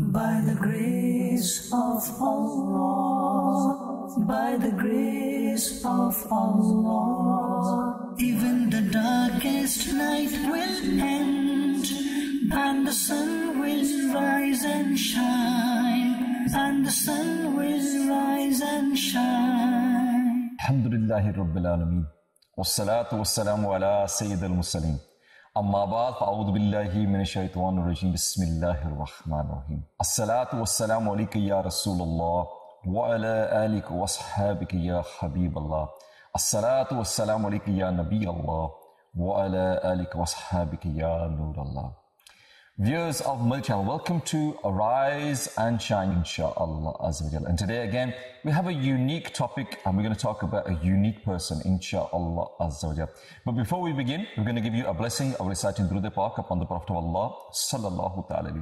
By the grace of Allah, by the grace of Allah, even the darkest night will end, and the sun will rise and shine, and the sun will rise and shine. الحمد لله رب العالمين والصلاة والسلام على سيد المرسلين أما بعد فأعوذ بالله من الشيطان الرجيم. بسم الله الرحمن الرحيم. الصلاة والسلام عليك يا رسول الله وعلى آلك وأصحابك يا حبيب الله الصلاة والسلام عليك يا نبي الله وعلى آلك وأصحابك يا نور الله Viewers of Madani Channel, welcome to Arise and Shine, inshallah. And today again, we have a unique topic and we're going to talk about a unique person, inshallah. But before we begin, we're going to give you a blessing of reciting the Park upon the Prophet of Allah, sallallahu ta'ala.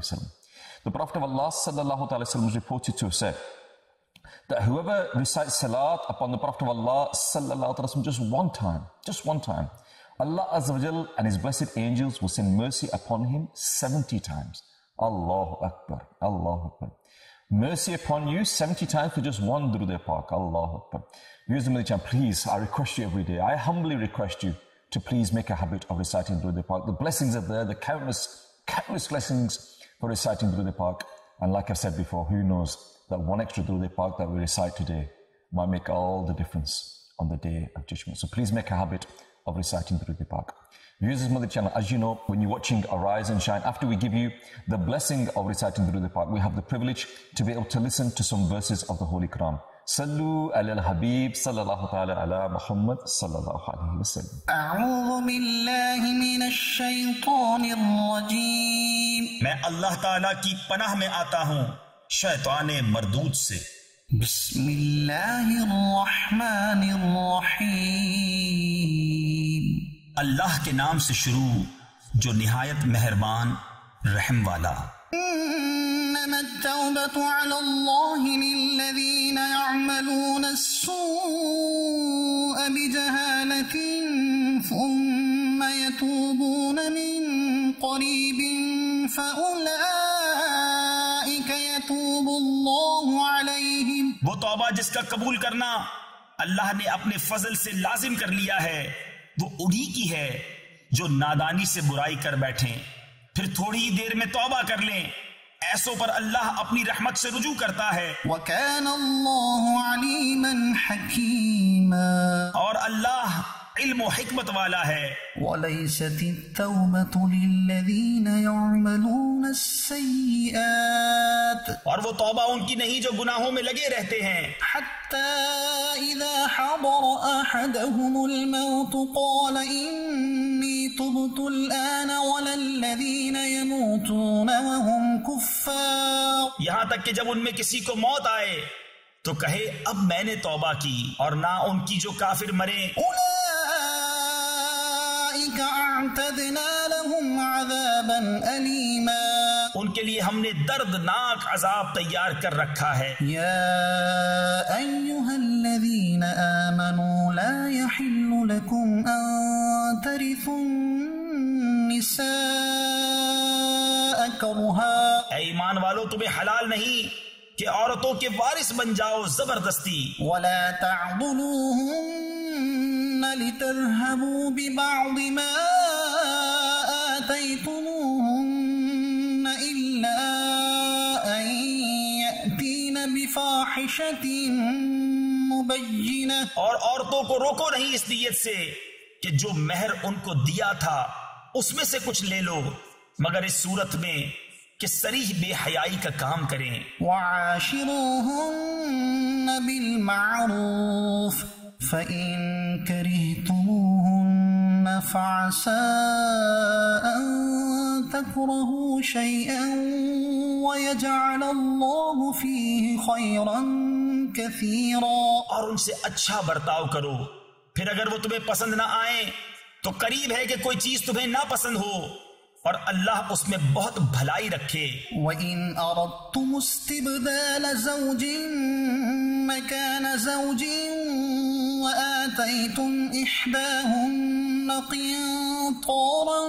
The Prophet of Allah, sallallahu ta'ala wasallam, was reported to have said that whoever recites salat upon the Prophet of Allah, sallallahu ta'ala wasallam, just one time, just one time, Allah Azza and His blessed angels will send mercy upon him 70 times. Allahu Akbar. Allahu Akbar. Mercy upon you 70 times for just one Durud Pak. Allahu Akbar. Of Madijan, please, I request you every day. I humbly request you to please make a habit of reciting Durud Pak. The blessings are there, the countless, countless blessings for reciting Durud Pak. And like I've said before, who knows that one extra Durud Pak that we recite today might make all the difference on the day of judgment. So please make a habit of reciting Durud Park. Viewers of Mother Channel, as you know, when you're watching Arise and Shine, after we give you the blessing of reciting Durud Park, we have the privilege to be able to listen to some verses of the Holy Quran. Sallu ala al-Habib sallallahu ta'ala ala Muhammad sallallahu alayhi wa sallam. أعوذ بالله من الشيطان الرجيم मैं अल्लाह ताला की पनाह में आता हूँ शैतान मरदूद से بسم الله الرحمن الرحيم اللہ کے نام سے شروع جو نہایت مہربان رحم والا۔ انما التوبة على الله للذين يعملون السوء بجهالة ثم يتوبون من قريب فأولئك يتوب الله عليهم۔ وہ توبہ جس کا قبول کرنا اللہ نے اپنے فضل سے لازم کر لیا ہے۔ وہ انہی کی ہے جو نادانی سے برائی کر بیٹھیں۔ پھر تھوڑی ہی دیر میں توبہ کر لیں۔ ایسوں پر اللہ اپنی رحمت سے رجوع کرتا ہے۔ وَكَانَ اللَّهُ عَلِيمًا حَكِيمًا۔ اور اللہ علم و حکمت والا ہے۔ وَلَيْسَتِ التَّوْمَةُ لِلَّذِينَ يَعْمَلُونَ السَّيِّئَاتِ اور وہ توبہ ان کی نہیں جو گناہوں میں لگے رہتے ہیں۔ حَتَّى إِذَا حَضَرَ أَحَدَهُمُ الْمَوْتُ قَالَ إِنِّي تُبْتُ الْآنَ وَلَا الَّذِينَ يَمُوتُونَ وَهُمْ كُفَّارِ یہاں تک کہ جب ان میں کسی کو موت آئے تو کہے اب میں نے توبہ کی اور نہ ان کی جو کافر مرے۔ اُلَا اعتدنا لهم عذابا علیما ان کے لیے ہم نے دردناک عذاب تیار کر رکھا ہے۔ یا ایہا الذین آمنوا لا يحل لكم ان النساء کرہا۔ اے ایمان والو تمہیں حلال نہیں۔ کہ عورتوں کے وارث بن جاؤ زبردستی۔ وَلَا تَعْضُلُوهُنَّ لتذهبوا بِبَعْضِ مَا آتَيْتُمُوهُنَّ إِلَّا أَن يَأْتِينَ بِفَاحِشَةٍ مُبَيِّنَةٍ۔ اور عورتوں کو روکو نہیں اس نیت سے کہ جو مہر ان کو دیا تھا اس میں سے کچھ لے لو۔ مگر اس صورت میں کہ سریح بے حیائی کا کام کریں۔ وَعَاشِرُوهُنَّ بِالْمَعْرُوفِ فَإِن كَرِهْتُمُوهُنَّ فَعْسَا أَن تَكْرَهُوا شَيْئًا وَيَجْعَلَ اللَّهُ فِيهِ خَيْرًا كَثِيرًا۔ اور ان سے اچھا برتاؤ کرو۔ پھر اگر وہ تمہیں پسند نہ آئیں تو قریب ہے کہ کوئی چیز تمہیں نہ پسند ہو۔ اور اللہ اس میں بہت بھلائی رکھے۔ وَإِنْ أَرَدْتُمُ اسْتِبْدَالَ زَوْجٍ مَكَانَ زَوْجٍ وَآتَيْتُمْ إِحْدَاهُنَّ قِنْطَارًا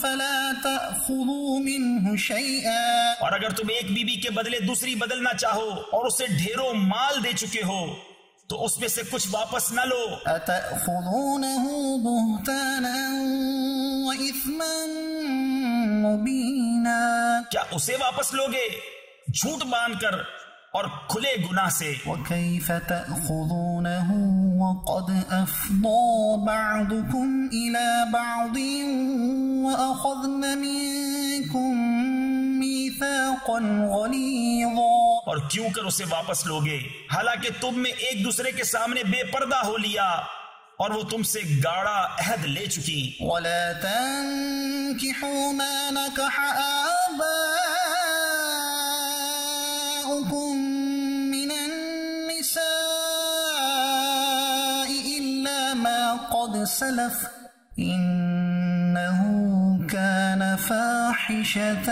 فَلَا تَأْخُذُوا مِنْهُ شَيْئًا۔ اور اگر تم ایک بی بی کے بدلے دوسری بدلنا چاہو اور اسے ڈھیروں مال دے چکے ہو تو اس میں سے کچھ واپس نہ لو۔ اتأخذونه بہتانا و اثما مبینا کیا اسے واپس لوگے جھوٹ باندھ کر اور کھلے گناہ سے۔ وَكَيْفَ تَأْخُذُونَهُ وَقَدْ أَفْضَى بَعْضُكُمْ إِلَى بَعْضٍ وَأَخَذْنَ مِنْكُمْ اور کیوں کر اسے واپس لوگے؟ حالانکہ تم میں ایک دوسرے کے سامنے بے پردہ ہو لیا اور وہ تم سے گاڑا عہد لے چکی۔ وَلَا تَنْكِحُوا مَا نَكَحَ آبَاؤُكُمْ مِنَ النِّسَاءِ إِلَّا مَا قَدْ سَلَفْ إِنَّهُ كَانَ فَاحِشَةً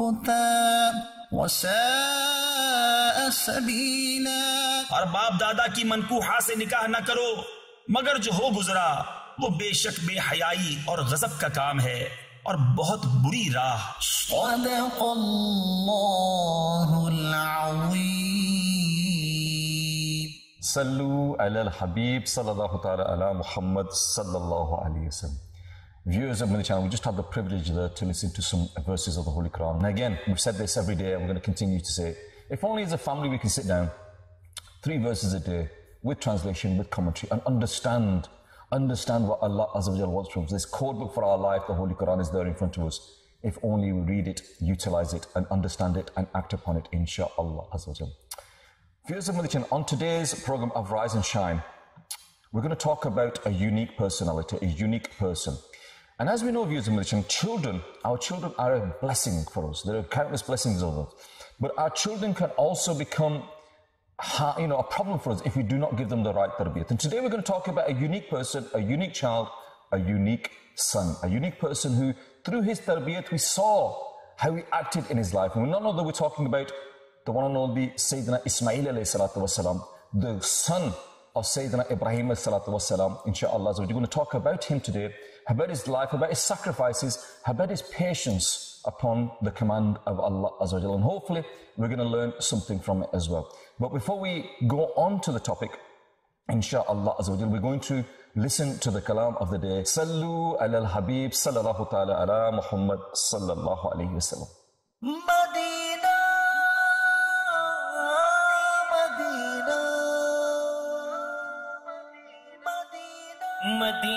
وقتا وساء سبیلا اور باپ دادا کی منکوحا سے نکاح نہ کرو مگر جو ہو گزرا وہ بے شک بے حیائی اور غزب کا کام ہے اور بہت بری راہ۔ صدق اللہ العظیم۔ صلو علی الحبیب صلی اللہ تعالی علی محمد صلی اللہ علیہ وسلم۔ Viewers of Madani Channel, we just have the privilege there to listen to some verses of the Holy Quran. And again, we've said this every day and we're going to continue to say it. If only as a family we can sit down, three verses a day, with translation, with commentary, and understand, understand what Allah Azza wants from us. This code book for our life, the Holy Quran is there in front of us. If only we read it, utilize it, and understand it, and act upon it, inshaAllah Azza. Viewers of Madichen, on today's program of Rise and Shine, we're going to talk about a unique personality, a unique person. And as we know, of Madichen, children, our children are a blessing for us. There are countless blessings of us. But our children can also become you know, a problem for us if we do not give them the right tarbiyat. And today we're going to talk about a unique person, a unique child, a unique son, a unique person who, through his tarbiyat, we saw how he acted in his life. And we not know that we're talking about the one and only Sayyidina Ismail wasalam, the son of Sayyidina Ibrahim wasalam, inshallah. So we're going to talk about him today, about his life, about his sacrifices, about his patience upon the command of Allah Azza wa And hopefully we're going to learn something from it as well. But before we go on to the topic, inshallah Azza wa we're going to listen to the kalam of the day. Sallu alal habib sallallahu ta'ala ala Muhammad sallallahu alayhi wasallam. Medina, Medina, Medina.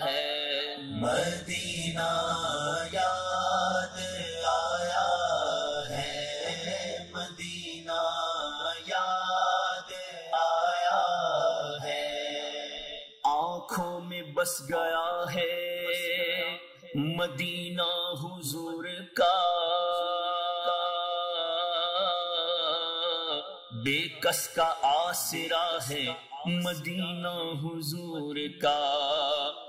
ہے۔ مدینہ یاد آیا ہے۔ مدینہ یاد آیا ہے۔ آنکھوں میں بس گیا ہے۔ مدینہ حضور کا۔ بے کس کا آسرا ہے۔ مدینہ حضور کا۔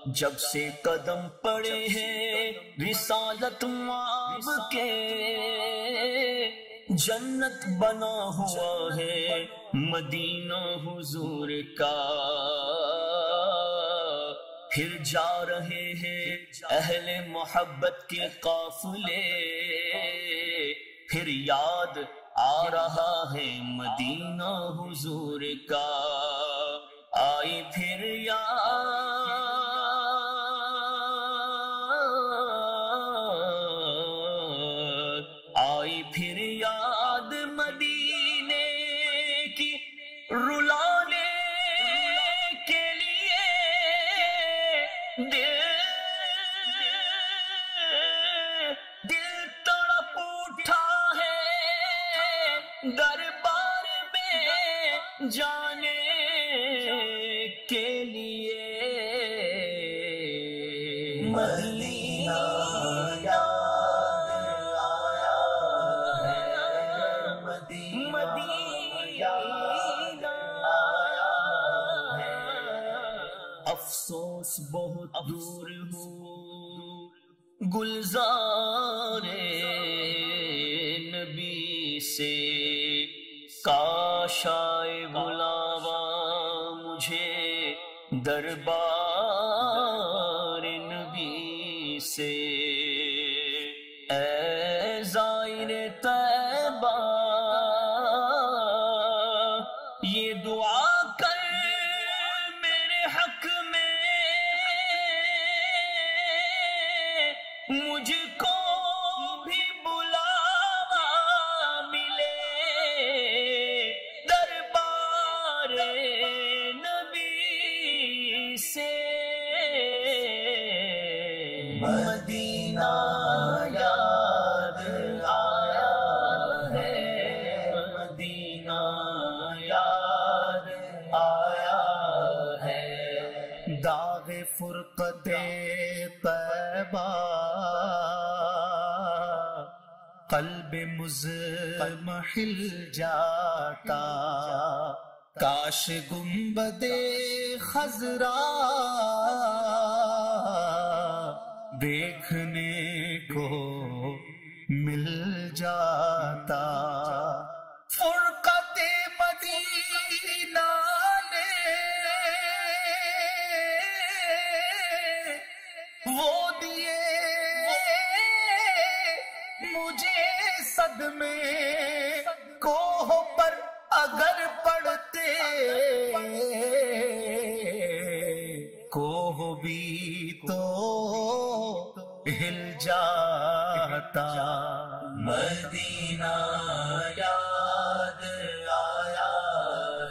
جب سے قدم پڑے ہیں رسالت ماب کے، جنت بنا ہوا ہے، مدینہ حضور کا۔ پھر جا رہے ہیں اہل محبت کے قافلے۔ پھر یاد آ رہا ہے مدینہ حضور کا۔ آئی پھر یاد مزمحل جاتا۔ کاش گنبد خزرا دیکھنے کو مل جاتا۔ جاتا۔ مدینہ یاد آیا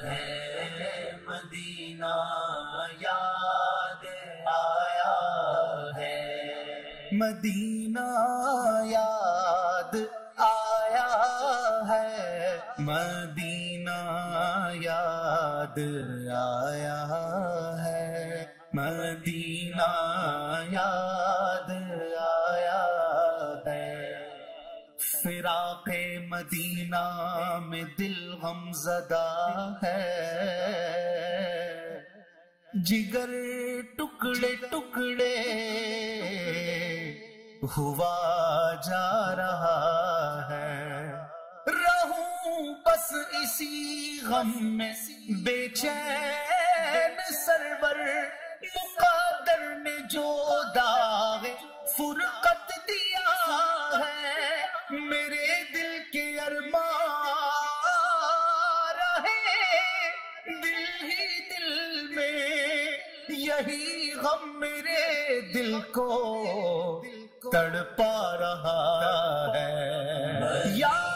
ہے۔ مدینہ یاد آیا ہے۔ مدینہ یاد آیا ہے۔ مدینہ یاد آیا ہے۔ مدینہ یاد عراق مدینہ میں دل غم زدہ ہے۔ جگر ٹکڑے ٹکڑے ہوا جا رہا ہے۔ رہوں بس اسی غم میں بے چین سرور مقادر میں جو داغ فرقت میرے دل کو تڑپا رہا ہے۔ یا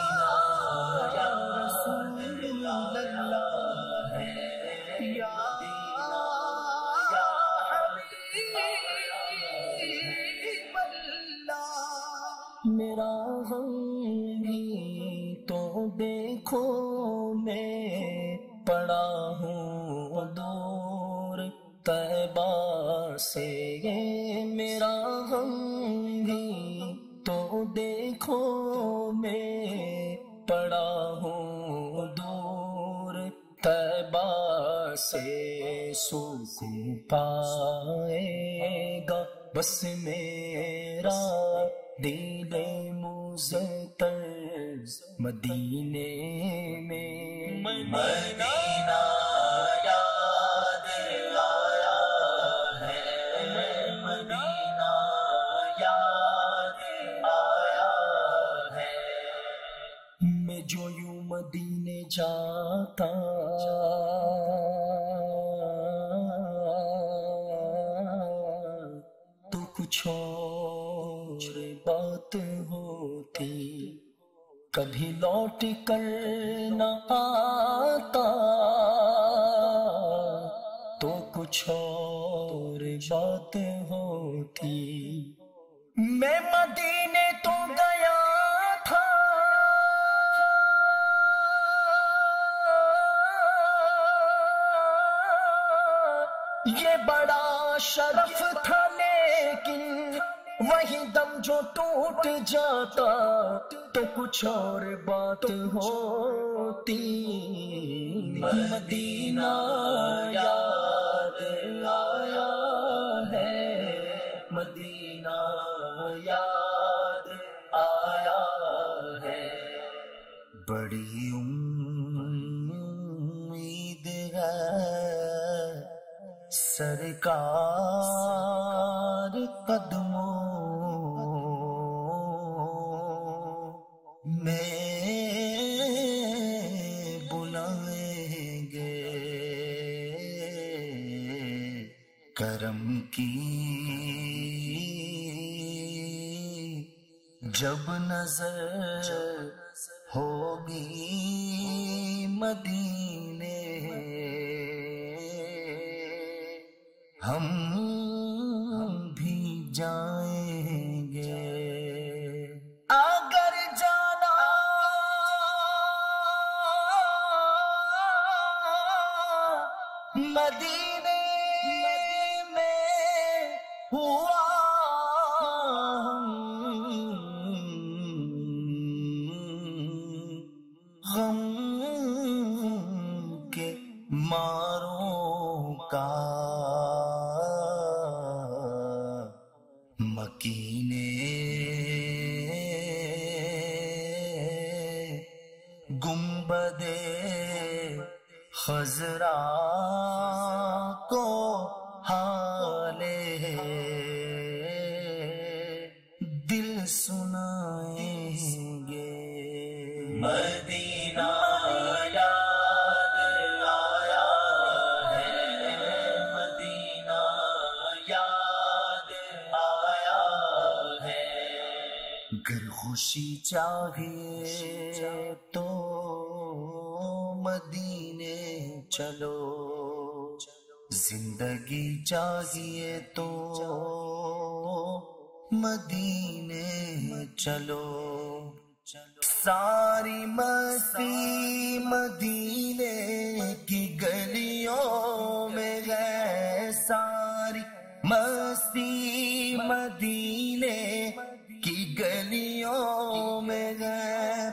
میرا غم تو دیکھو۔ سے یہ میرا ہم بھی تو دیکھو میں پڑا ہوں دور تبا سے سکون پائے گا۔ بس میرا دل مزتر مدینے میں۔ مدینہ۔ جاتا۔ تو کچھ اور بات ہوتی کبھی لوٹ کر سرکار قدموں میں بلائیں گے کرم کی جب نظر ہوگی مدی چاہیے تو مدینے چلو۔ زندگی چاہیے تو مدینے چلو۔ ساری مستی مدینے کی گلیوں میں ہے ساری مستی مدینے۔ گلیوں میں ہے۔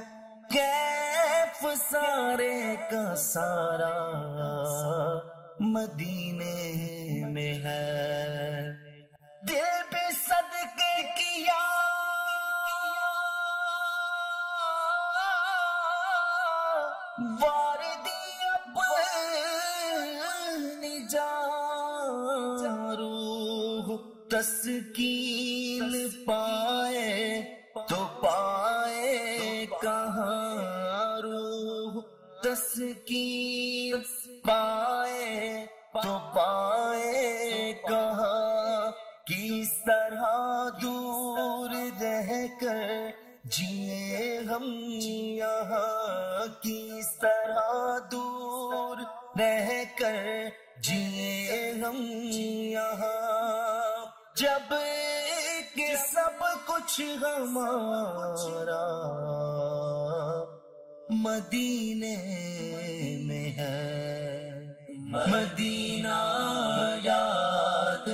کیف سارے کا سارا مدینے میں ہے۔ دل پہ صدقے کیا واردی اپنی جان، روح جیے ہم یہاں کس طرح دور رہ کر جیے ہم یہاں جبکہ سب کچھ ہمارا مدینے میں ہے۔ مدینہ یاد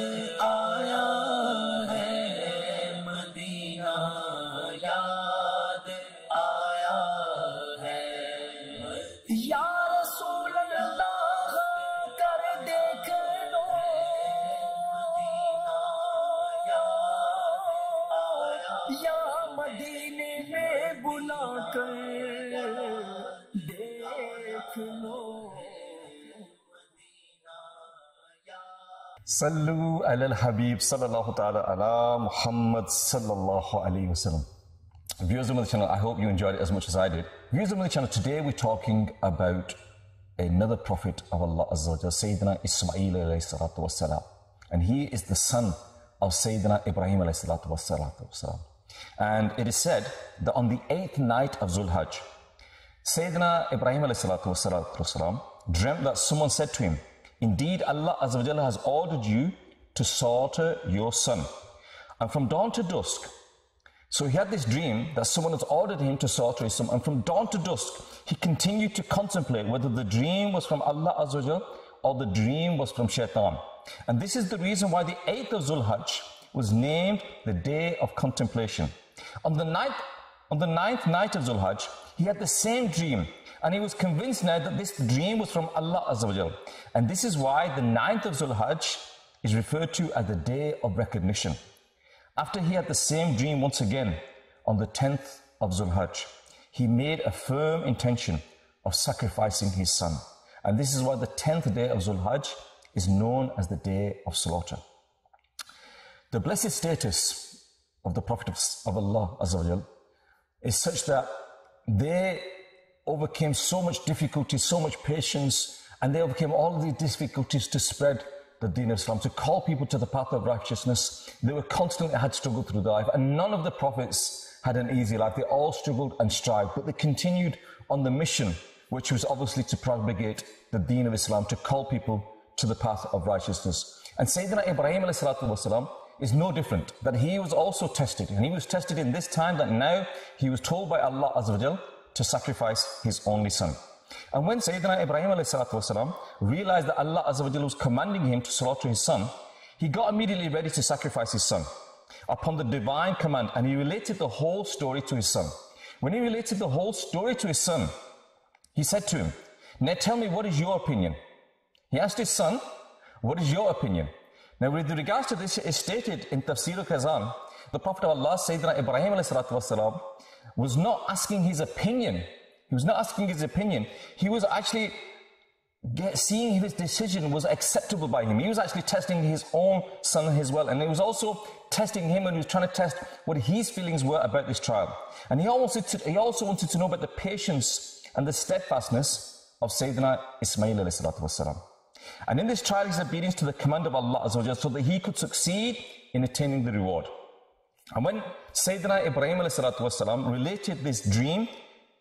Sallu ala al-Habib sallallahu ta'ala ala Muhammad sallallahu alayhi wasallam. Viewers of the channel, I hope you enjoyed it as much as I did. Viewers of the channel, today we're talking about another prophet of Allah Azza wa Sayyidina Ismail alayhi salatu wasalam. And he is the son of Sayyidina Ibrahim alayhi salatu wasalam. And it is said that on the eighth night of Zulhajj, Sayyidina Ibrahim alayhi salatu wasalam dreamt that someone said to him, Indeed, Allah Azza has ordered you to slaughter your son. And from dawn to dusk, so he had this dream that someone has ordered him to slaughter his son. And from dawn to dusk, he continued to contemplate whether the dream was from Allah Azza or the dream was from shaitan. And this is the reason why the 8th of Zulhajj was named the day of contemplation. On the ninth, on the ninth night of Zulhajj, he had the same dream and he was convinced now that this dream was from Allah Azza And this is why the ninth of Zulhajj is referred to as the day of recognition. After he had the same dream once again on the 10th of Zulhajj, he made a firm intention of sacrificing his son. And this is why the 10th day of Zulhajj is known as the day of slaughter. The blessed status of the Prophet of Allah Azza wa Jal is such that they overcame so much difficulty, so much patience, and they overcame all of these difficulties to spread the deen of Islam, to call people to the path of righteousness. They were constantly had struggled through their life, and none of the prophets had an easy life. They all struggled and strived, but they continued on the mission, which was obviously to propagate the deen of Islam, to call people to the path of righteousness. And Sayyidina Ibrahim والسلام, is no different, that he was also tested. And he was tested in this time that now he was told by Allah Azza to sacrifice his only son. And when Sayyidina Ibrahim والسلام, realized that Allah Azza was commanding him to slaughter his son, he got immediately ready to sacrifice his son upon the divine command and he related the whole story to his son. When he related the whole story to his son, he said to him, Now tell me, what is your opinion? He asked his son, What is your opinion? Now, with regards to this, it is stated in Tafsir al Khazan, the Prophet of Allah, Sayyidina Ibrahim, والسلام, was not asking his opinion. He was not asking his opinion. He was actually get, seeing his decision was acceptable by him. He was actually testing his own son as well. And he was also testing him and he was trying to test what his feelings were about this trial. And he also, to, he also wanted to know about the patience and the steadfastness of Sayyidina Ismail والسلام. And in this trial, his obedience to the command of Allah so that he could succeed in attaining the reward. And when Sayyidina Ibrahim والسلام, related this dream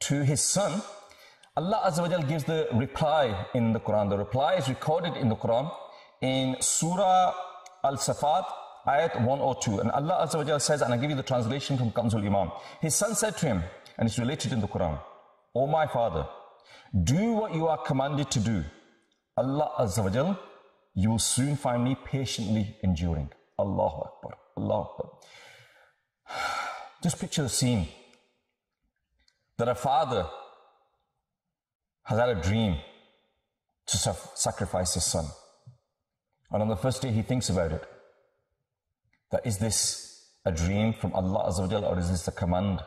to his son, Allah Azza gives the reply in the Quran. The reply is recorded in the Quran in Surah Al Safat, Ayat 102. And Allah Azza says, and I give you the translation from Kanzul Iman. His son said to him, and it's related in the Quran, O my father, do what you are commanded to do. Allah Azza you will soon find me patiently enduring. Allahu Akbar. Allahu Akbar. Just picture the scene that a father has had a dream to sacrifice his son. And on the first day, he thinks about it. That is this a dream from Allah Azza or is this a command,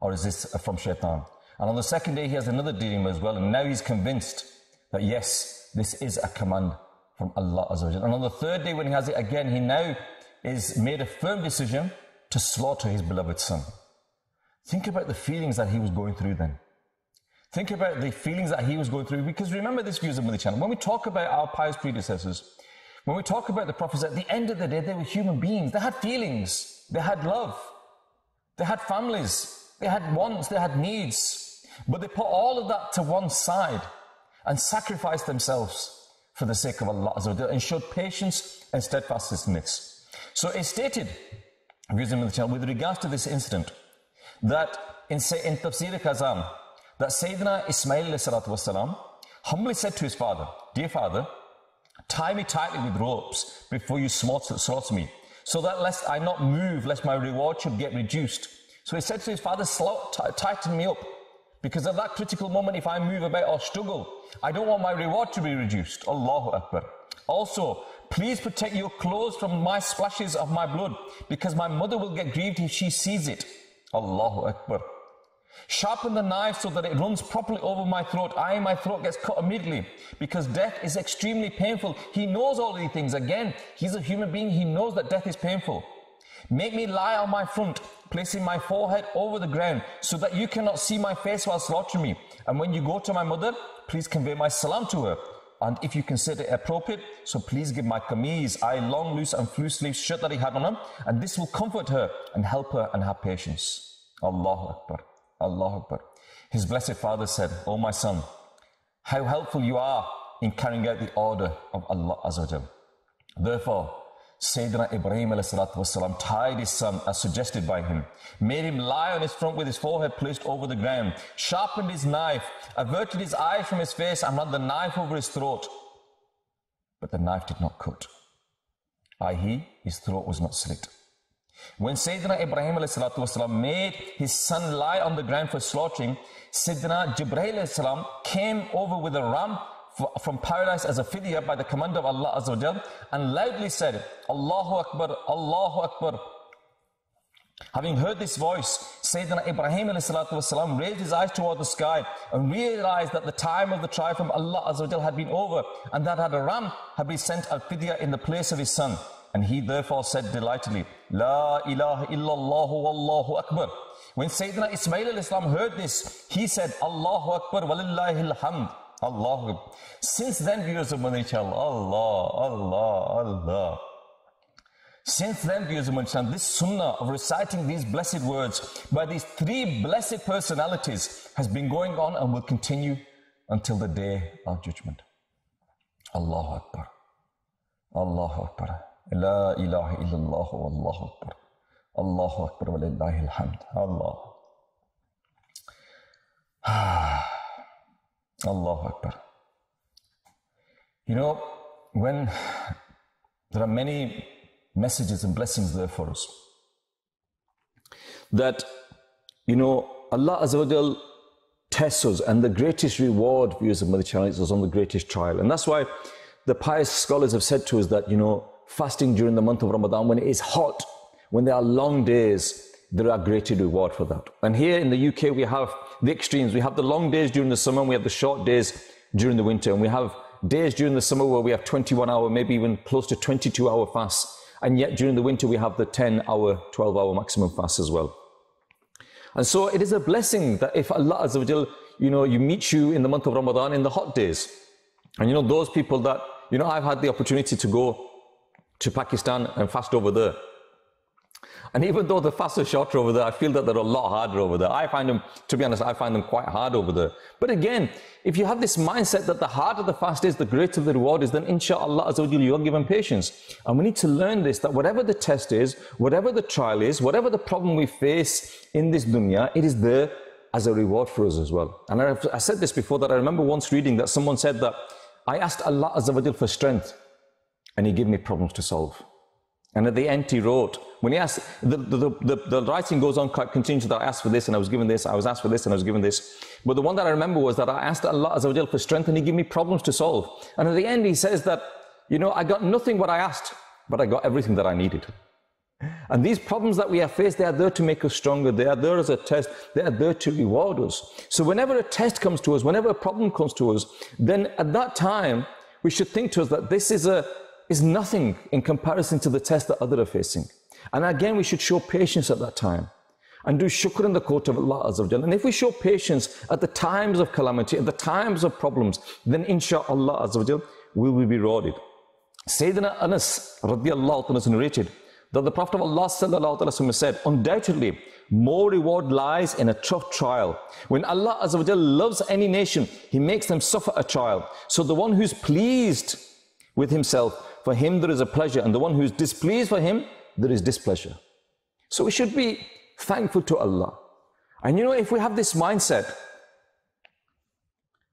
or is this from shaitan? And on the second day, he has another dream as well, and now he's convinced that yes, this is a command from Allah Azza And on the third day when he has it again, he now is made a firm decision to slaughter his beloved son. Think about the feelings that he was going through then. Think about the feelings that he was going through because remember this views of the channel. When we talk about our pious predecessors, when we talk about the prophets, at the end of the day, they were human beings. They had feelings. They had love. They had families. They had wants. They had needs. But they put all of that to one side and sacrificed themselves for the sake of Allah and showed patience and steadfastness. So it's stated, with regards to this incident, that in, in Tafsir Kazan, that Sayyidina Ismail والسلام, humbly said to his father, Dear father, tie me tightly with ropes before you slaughter, slaughter me, so that lest I not move, lest my reward should get reduced. So he said to his father, tighten me up because at that critical moment, if I move about or struggle, I don't want my reward to be reduced. Allahu Akbar. Also, please protect your clothes from my splashes of my blood, because my mother will get grieved if she sees it. Allahu Akbar. Sharpen the knife so that it runs properly over my throat. I, my throat gets cut immediately because death is extremely painful. He knows all these things. Again, he's a human being. He knows that death is painful. Make me lie on my front, placing my forehead over the ground, so that you cannot see my face while slaughtering me. And when you go to my mother, please convey my salam to her. And if you consider it appropriate, so please give my kameez, I long, loose, and flu sleeve shirt that he had on him, and this will comfort her and help her and have patience. Allahu Akbar. Allahu Akbar. His blessed father said, O my son, how helpful you are in carrying out the order of Allah Azza Therefore, Sayyidina Ibrahim والسلام, tied his son as suggested by him, made him lie on his front with his forehead placed over the ground, sharpened his knife, averted his eyes from his face, and ran the knife over his throat. but the knife did not cut, i.e., his throat was not slit. When Sayyidina Ibrahim والسلام, made his son lie on the ground for slaughtering, Sayyidina Jibreel والسلام, came over with a ram from paradise as a fidya by the command of Allah Azza and loudly said, Allahu Akbar, Allahu Akbar. Having heard this voice, Sayyidina Ibrahim والسلام, raised his eyes toward the sky and realized that the time of the trial from Allah Azza had been over and that had a ram had been sent al fidya in the place of his son. And he therefore said delightedly, La ilaha illallah wallahu akbar. When Sayyidina Ismail al-Islam heard this, he said, Allahu akbar walillahi alhamd. Allah. Since then, viewers of Madani channel, Allah, Allah, Allah. Since then, viewers of Madani channel, this sunnah of reciting these blessed words by these three blessed personalities has been going on and will continue until the day of judgment. Allahu Akbar. Allahu Akbar. La ilaha illallah wallahu akbar. Allahu akbar wa lillahi alhamd. Allah. Ah. Allahu akbar. You know, when there are many messages and blessings there for us, that, you know, Allah Azza tests us, and the greatest reward, viewers of Madani Channel, is on the greatest trial. And that's why the pious scholars have said to us that, you know, fasting during the month of Ramadan when it is hot, when there are long days, there are greater reward for that. And here in the UK, we have the extremes. We have the long days during the summer, and we have the short days during the winter. And we have days during the summer where we have 21 hour, maybe even close to 22 hour fasts. And yet during the winter, we have the 10 hour, 12 hour maximum fast as well. And so it is a blessing that if Allah Azza wa you know, you meet you in the month of Ramadan in the hot days. And you know, those people that, you know, I've had the opportunity to go to Pakistan and fast over there. And even though the fasts are shorter over there, I feel that they're a lot harder over there. I find them, to be honest, I find them quite hard over there. But again, if you have this mindset that the harder the fast is, the greater the reward is, then inshallah, you're given patience. And we need to learn this, that whatever the test is, whatever the trial is, whatever the problem we face in this dunya, it is there as a reward for us as well. And I, I said this before that I remember once reading that someone said that I asked Allah Azza for strength and he gave me problems to solve. And at the end, he wrote, when he asked, the, the, the, the writing goes on, continues that I asked for this and I was given this, I was asked for this and I was given this. But the one that I remember was that I asked Allah Azza for strength and he gave me problems to solve. And at the end, he says that, you know, I got nothing what I asked, but I got everything that I needed. And these problems that we have faced, they are there to make us stronger. They are there as a test. They are there to reward us. So whenever a test comes to us, whenever a problem comes to us, then at that time, we should think to us that this is a, is nothing in comparison to the test that others are facing. And again, we should show patience at that time and do shukr in the court of Allah Azza wa And if we show patience at the times of calamity, at the times of problems, then inshallah Azza wa we will be rewarded. Sayyidina Anas radiallahu anhu narrated that the Prophet of Allah sallallahu said, undoubtedly, more reward lies in a tough trial. When Allah Azza wa loves any nation, He makes them suffer a trial. So the one who's pleased with himself for him there is a pleasure, and the one who is displeased for him, there is displeasure. So we should be thankful to Allah. And you know, if we have this mindset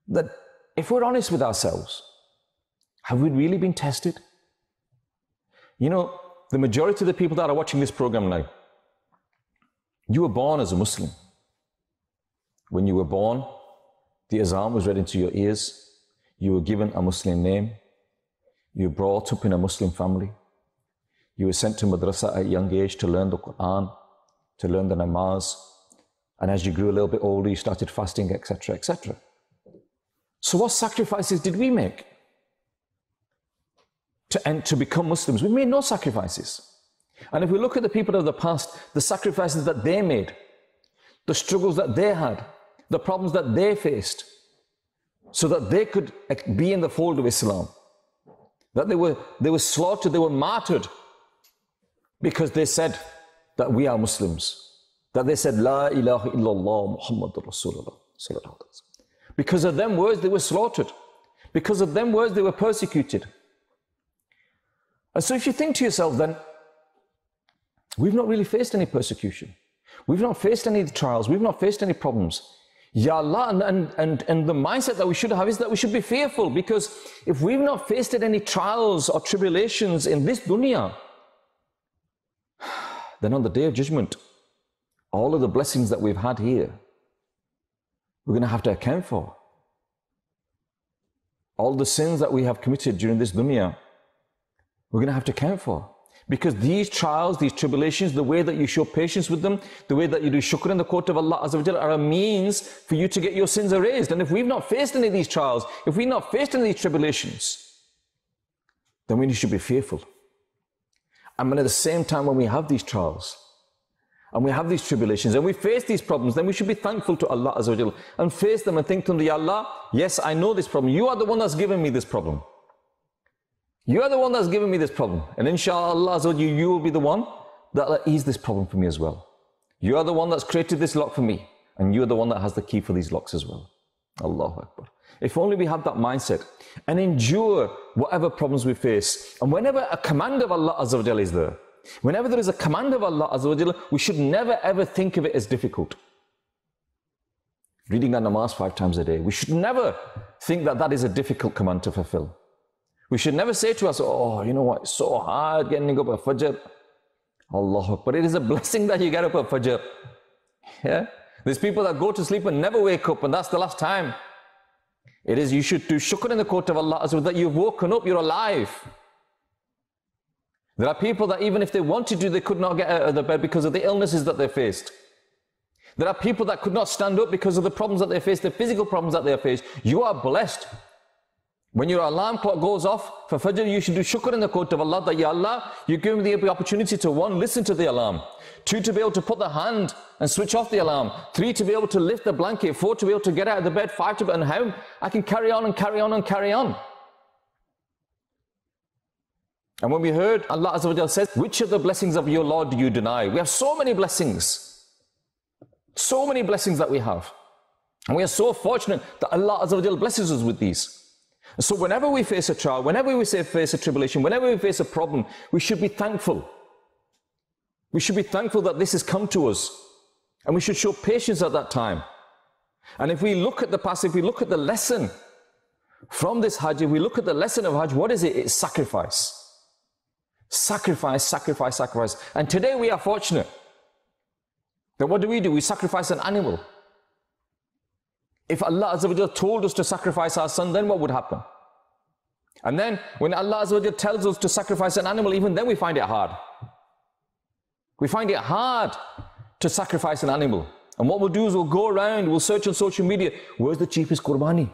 that if we're honest with ourselves, have we really been tested? You know, the majority of the people that are watching this program now, you were born as a Muslim. When you were born, the Azan was read into your ears. You were given a Muslim name. You were brought up in a Muslim family. You were sent to madrasa at a young age to learn the Quran, to learn the namaz. And as you grew a little bit older, you started fasting, etc., etc. So, what sacrifices did we make to, and to become Muslims? We made no sacrifices. And if we look at the people of the past, the sacrifices that they made, the struggles that they had, the problems that they faced, so that they could be in the fold of Islam, that they were, they were slaughtered, they were martyred because they said that we are Muslims. That they said, La ilaha illallah Muhammad Rasulullah. Because of them words, they were slaughtered. Because of them words, they were persecuted. And so if you think to yourself, then, we've not really faced any persecution. We've not faced any trials. We've not faced any problems. Ya Allah, and, and, and, and the mindset that we should have is that we should be fearful because if we've not faced any trials or tribulations in this dunya, then on the day of judgment, all of the blessings that we've had here, we're going to have to account for. All the sins that we have committed during this dunya, we're going to have to account for. Because these trials, these tribulations, the way that you show patience with them, the way that you do shukr in the court of Allah are a means for you to get your sins erased. And if we've not faced any of these trials, if we've not faced any of these tribulations, then we should be fearful. And at the same time, when we have these trials, and we have these tribulations, and we face these problems, then we should be thankful to Allah Azza and face them and think to Him, Allah, yes, I know this problem. You are the one that's given me this problem. You are the one that's given me this problem. And inshallah, you, you will be the one that will ease this problem for me as well. You are the one that's created this lock for me. And you are the one that has the key for these locks as well. Allahu Akbar. If only we have that mindset and endure whatever problems we face. And whenever a command of Allah Azza is there, whenever there is a command of Allah Azza we should never ever think of it as difficult. Reading our namaz five times a day, we should never think that that is a difficult command to fulfill. We should never say to us, oh, you know what, it's so hard getting up at Fajr. Allah, but it is a blessing that you get up at Fajr. Yeah? There's people that go to sleep and never wake up, and that's the last time. It is you should do shukr in the court of Allah that you've woken up, you're alive. There are people that even if they wanted to, they could not get out of the bed because of the illnesses that they faced. There are people that could not stand up because of the problems that they faced, the physical problems that they faced. You are blessed. When your alarm clock goes off for Fajr, you should do shukr in the court of Allah that, Ya Allah, you give me the opportunity to one, listen to the alarm. Two, to be able to put the hand and switch off the alarm. Three, to be able to lift the blanket. Four, to be able to get out of the bed. Five, to, and how I can carry on and carry on and carry on. And when we heard Allah Azza says, which of the blessings of your Lord do you deny? We have so many blessings. So many blessings that we have. And we are so fortunate that Allah Azza blesses us with these. So whenever we face a trial, whenever we say face a tribulation, whenever we face a problem, we should be thankful. We should be thankful that this has come to us. And we should show patience at that time. And if we look at the past, if we look at the lesson from this Hajj, if we look at the lesson of Hajj, what is it? It's sacrifice. Sacrifice, sacrifice, sacrifice. And today we are fortunate that what do we do? We sacrifice an animal. If Allah Azza told us to sacrifice our son, then what would happen? And then when Allah Azza tells us to sacrifice an animal, even then we find it hard. We find it hard to sacrifice an animal. And what we'll do is we'll go around, we'll search on social media, where's the cheapest qurbani?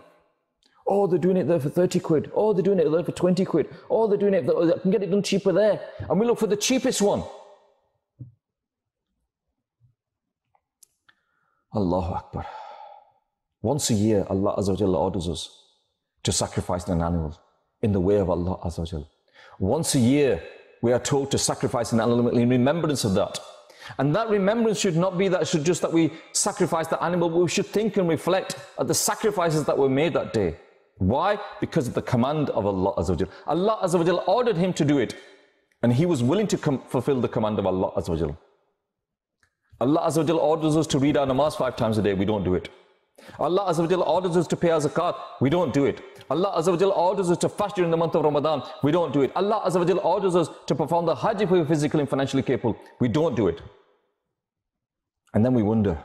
Oh, they're doing it there for 30 quid. Oh, they're doing it there for 20 quid. Oh, they're doing it, I can get it done cheaper there. And we look for the cheapest one. Allahu Akbar. Once a year, Allah Azza orders us to sacrifice an animal in the way of Allah Azza Once a year, we are told to sacrifice an animal in remembrance of that. And that remembrance should not be that should just that we sacrifice the animal, we should think and reflect at the sacrifices that were made that day. Why? Because of the command of Allah Azza Allah Azza ordered him to do it. And he was willing to fulfill the command of Allah Azza Allah Azza orders us to read our namaz five times a day. We don't do it. Allah Azza orders us to pay zakat. We don't do it. Allah Azza orders us to fast during the month of Ramadan. We don't do it. Allah Azza orders us to perform the Hajj if we're physically and financially capable. We don't do it. And then we wonder.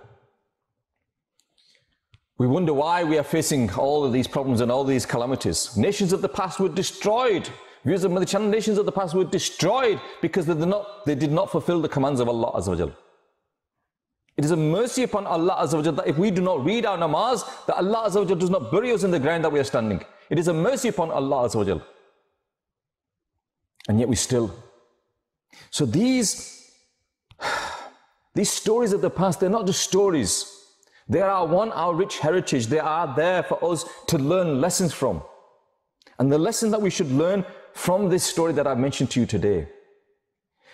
We wonder why we are facing all of these problems and all these calamities. Nations of the past were destroyed. Views of the nations of the past were destroyed because they did not, they did not fulfill the commands of Allah Azza it is a mercy upon Allah Azza that if we do not read our namaz, that Allah Azza does not bury us in the ground that we are standing. It is a mercy upon Allah Azza And yet we still. So these, these stories of the past, they're not just stories. They are one, our rich heritage. They are there for us to learn lessons from. And the lesson that we should learn from this story that I've mentioned to you today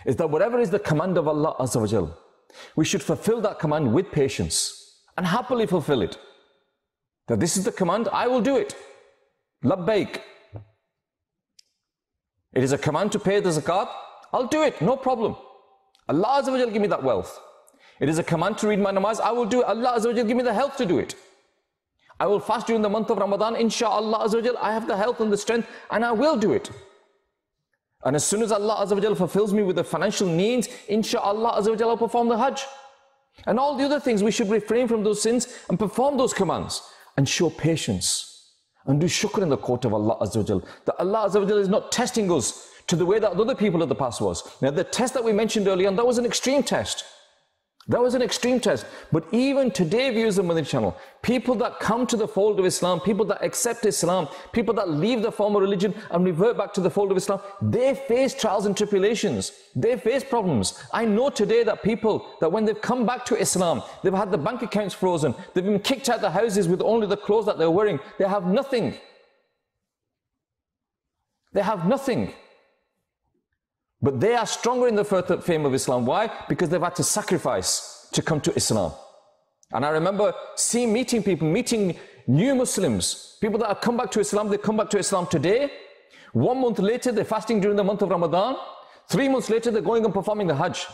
is that whatever is the command of Allah Azza we should fulfill that command with patience and happily fulfill it. That this is the command, I will do it. Labbaik. It is a command to pay the zakat, I'll do it, no problem. Allah Azza wa give me that wealth. It is a command to read my namaz, I will do it. Allah Azza wa give me the health to do it. I will fast during the month of Ramadan, inshallah, I have the health and the strength, and I will do it. And as soon as Allah Azza fulfills me with the financial needs, inshallah Azza I'll perform the Hajj. And all the other things, we should refrain from those sins and perform those commands and show patience and do shukr in the court of Allah Azza That Allah Azza is not testing us to the way that other people of the past was. Now the test that we mentioned earlier on, that was an extreme test. That was an extreme test. But even today, viewers of Madani channel, people that come to the fold of Islam, people that accept Islam, people that leave the former religion and revert back to the fold of Islam, they face trials and tribulations. They face problems. I know today that people, that when they've come back to Islam, they've had the bank accounts frozen, they've been kicked out of the houses with only the clothes that they're wearing. They have nothing. They have nothing. But they are stronger in the fame of Islam. Why? Because they've had to sacrifice to come to Islam. And I remember seeing, meeting people, meeting new Muslims, people that have come back to Islam, they come back to Islam today. One month later, they're fasting during the month of Ramadan. Three months later, they're going and performing the Hajj.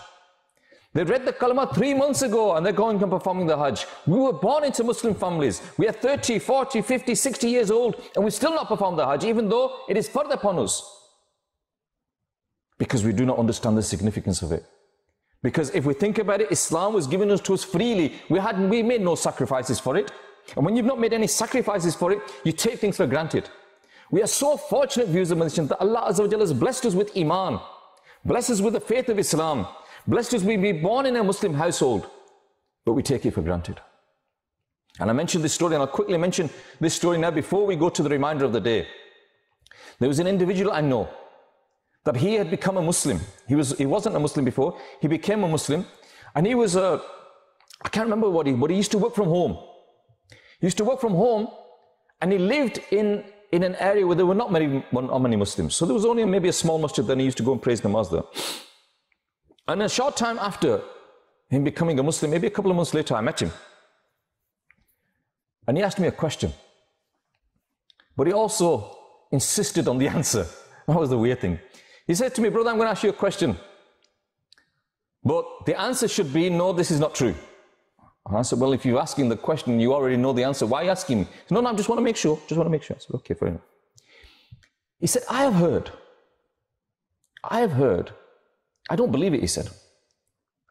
They read the kalma three months ago and they're going and performing the Hajj. We were born into Muslim families. We are 30, 40, 50, 60 years old and we still not perform the Hajj, even though it is further upon us because we do not understand the significance of it. Because if we think about it, Islam was given to us freely. We had we made no sacrifices for it. And when you've not made any sacrifices for it, you take things for granted. We are so fortunate, viewers of Muslims, that Allah Azza has blessed us with Iman, blessed us with the faith of Islam, blessed us with being born in a Muslim household, but we take it for granted. And I mentioned this story, and I'll quickly mention this story now before we go to the reminder of the day. There was an individual I know that he had become a Muslim. He, was, he wasn't a Muslim before, he became a Muslim, and he was a, I can't remember what he, but he used to work from home. He used to work from home, and he lived in, in an area where there were not many, not many Muslims. So there was only maybe a small masjid, then he used to go and praise namaz there. And a short time after him becoming a Muslim, maybe a couple of months later, I met him. And he asked me a question. But he also insisted on the answer. That was the weird thing. He said to me, Brother, I'm going to ask you a question. But the answer should be, No, this is not true. And I said, Well, if you're asking the question, you already know the answer. Why are you asking me? Said, no, no, I just want to make sure. Just want to make sure. I said, Okay, fair enough. He said, I have heard. I have heard. I don't believe it, he said.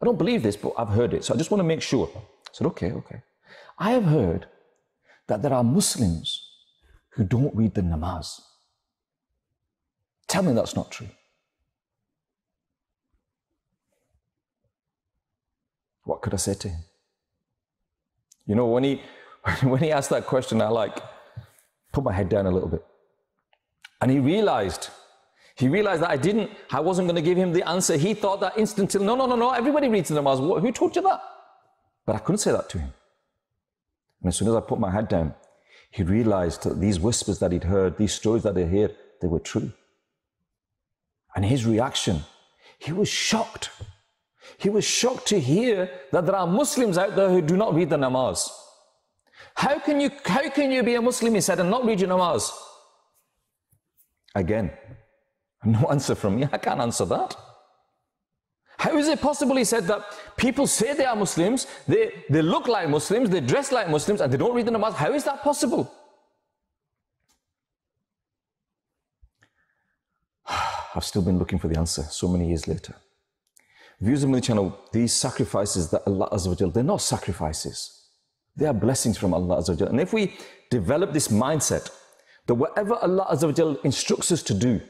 I don't believe this, but I've heard it. So I just want to make sure. I said, Okay, okay. I have heard that there are Muslims who don't read the namaz. Tell me that's not true. What could I say to him? You know, when he when he asked that question, I like put my head down a little bit. And he realized, he realized that I didn't, I wasn't going to give him the answer. He thought that instantly, no, no, no, no, everybody reads in the namaz. Who told you that? But I couldn't say that to him. And as soon as I put my head down, he realized that these whispers that he'd heard, these stories that he'd heard, they were true. And his reaction, he was shocked. He was shocked to hear that there are Muslims out there who do not read the namaz. How can you, how can you be a Muslim, he said, and not read your namaz? Again, no answer from me. I can't answer that. How is it possible, he said, that people say they are Muslims, they, they look like Muslims, they dress like Muslims, and they don't read the namaz? How is that possible? I've still been looking for the answer so many years later. Views of my channel, these sacrifices that Allah Azza they're not sacrifices. They are blessings from Allah Azza And if we develop this mindset that whatever Allah Azza instructs us to do,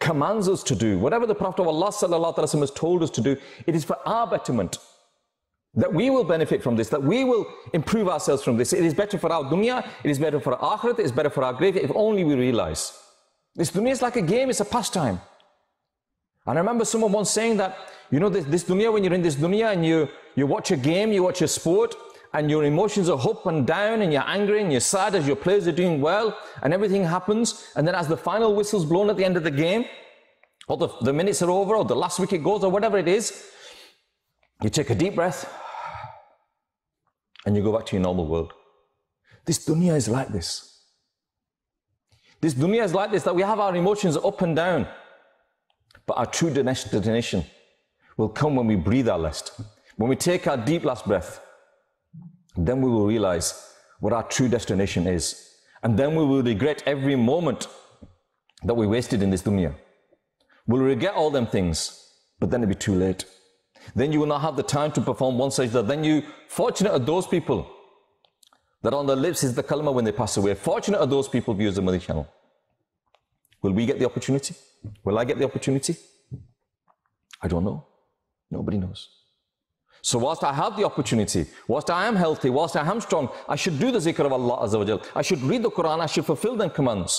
commands us to do, whatever the Prophet of Allah Sallallahu has told us to do, it is for our betterment. That we will benefit from this, that we will improve ourselves from this. It is better for our dunya, it is better for our akhirat, it is better for our grave, if only we realize. This dunya is like a game, it's a pastime. And I remember someone once saying that you know, this, this dunya, when you're in this dunya and you, you watch a game, you watch a sport, and your emotions are up and down, and you're angry and you're sad as your players are doing well, and everything happens, and then as the final whistle's blown at the end of the game, or the, the minutes are over, or the last wicket goes, or whatever it is, you take a deep breath, and you go back to your normal world. This dunya is like this. This dunya is like this, that we have our emotions up and down, but our true destination will come when we breathe our last. When we take our deep last breath, then we will realize what our true destination is. And then we will regret every moment that we wasted in this dunya. We'll regret all them things, but then it'll be too late. Then you will not have the time to perform one sajda. Then you, fortunate are those people that on their lips is the kalma when they pass away. Fortunate are those people views the Madani channel. Will we get the opportunity? Will I get the opportunity? I don't know. Nobody knows. So whilst I have the opportunity, whilst I am healthy, whilst I am strong, I should do the zikr of Allah Azza I should read the Quran, I should fulfill the commands.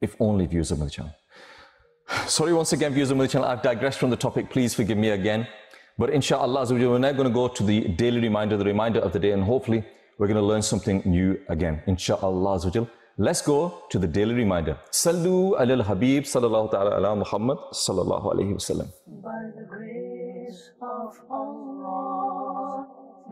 If only views of my channel. Sorry once again, viewers of my channel, I've digressed from the topic. Please forgive me again. But inshallah, we're now going to go to the daily reminder, the reminder of the day, and hopefully we're going to learn something new again. Inshallah. Let's go to the daily reminder. Sallu al Habib sallallahu ta'ala ala Muhammad sallallahu alayhi wasallam. By the grace of Allah,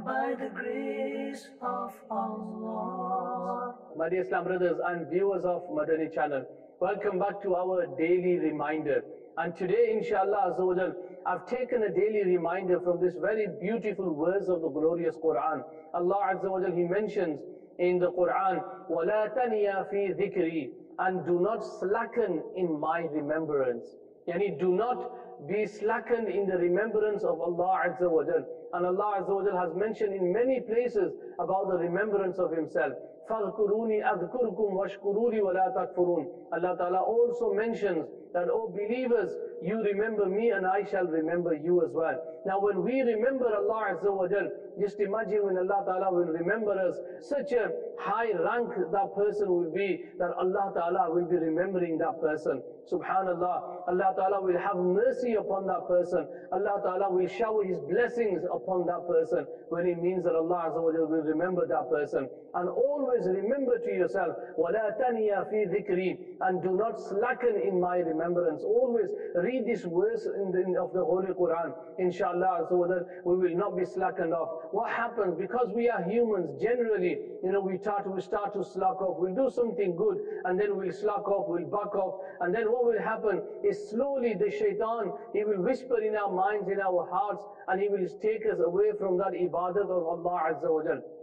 by the grace of Allah. My dear Islam brothers and viewers of Madani channel, welcome back to our daily reminder. And today, inshallah, Azawajal, I've taken a daily reminder from this very beautiful verse of the glorious Quran. Allah Azza wa He mentions in the Quran, وَلَا تَنِيَا فِي ذِكْرِي And do not slacken in my remembrance. Yani do not be slackened in the remembrance of Allah Azza wa And Allah Azza wa has mentioned in many places about the remembrance of Himself. فَاذْكُرُونِي أَذْكُرْكُمْ وَاشْكُرُونِ وَلَا تَكْفُرُونَ Allah Ta'ala also mentions that, O believers, you remember me and I shall remember you as well. Now when we remember Allah Azza wa Jal, just imagine when Allah Ta'ala will remember us, such a high rank that person will be, that Allah Ta'ala will be remembering that person. Subhanallah, Allah Ta'ala will have mercy upon that person. Allah Ta'ala will shower His blessings upon that person when it means that Allah Azza wa Jal will remember that person. And always remember to yourself, وَلَا تَنِيَا فِي ذِكْرِي And do not slacken in my remembrance. Always read this verse the, of the Holy Quran, inshallah, so that we will not be slackened off. What happens? Because we are humans, generally, you know, we start, we start to slack off. We'll do something good, and then we'll slack off, we'll back off. And then what will happen is slowly the shaitan, he will whisper in our minds, in our hearts, and he will take us away from that ibadat of Allah Azza wa Jalla.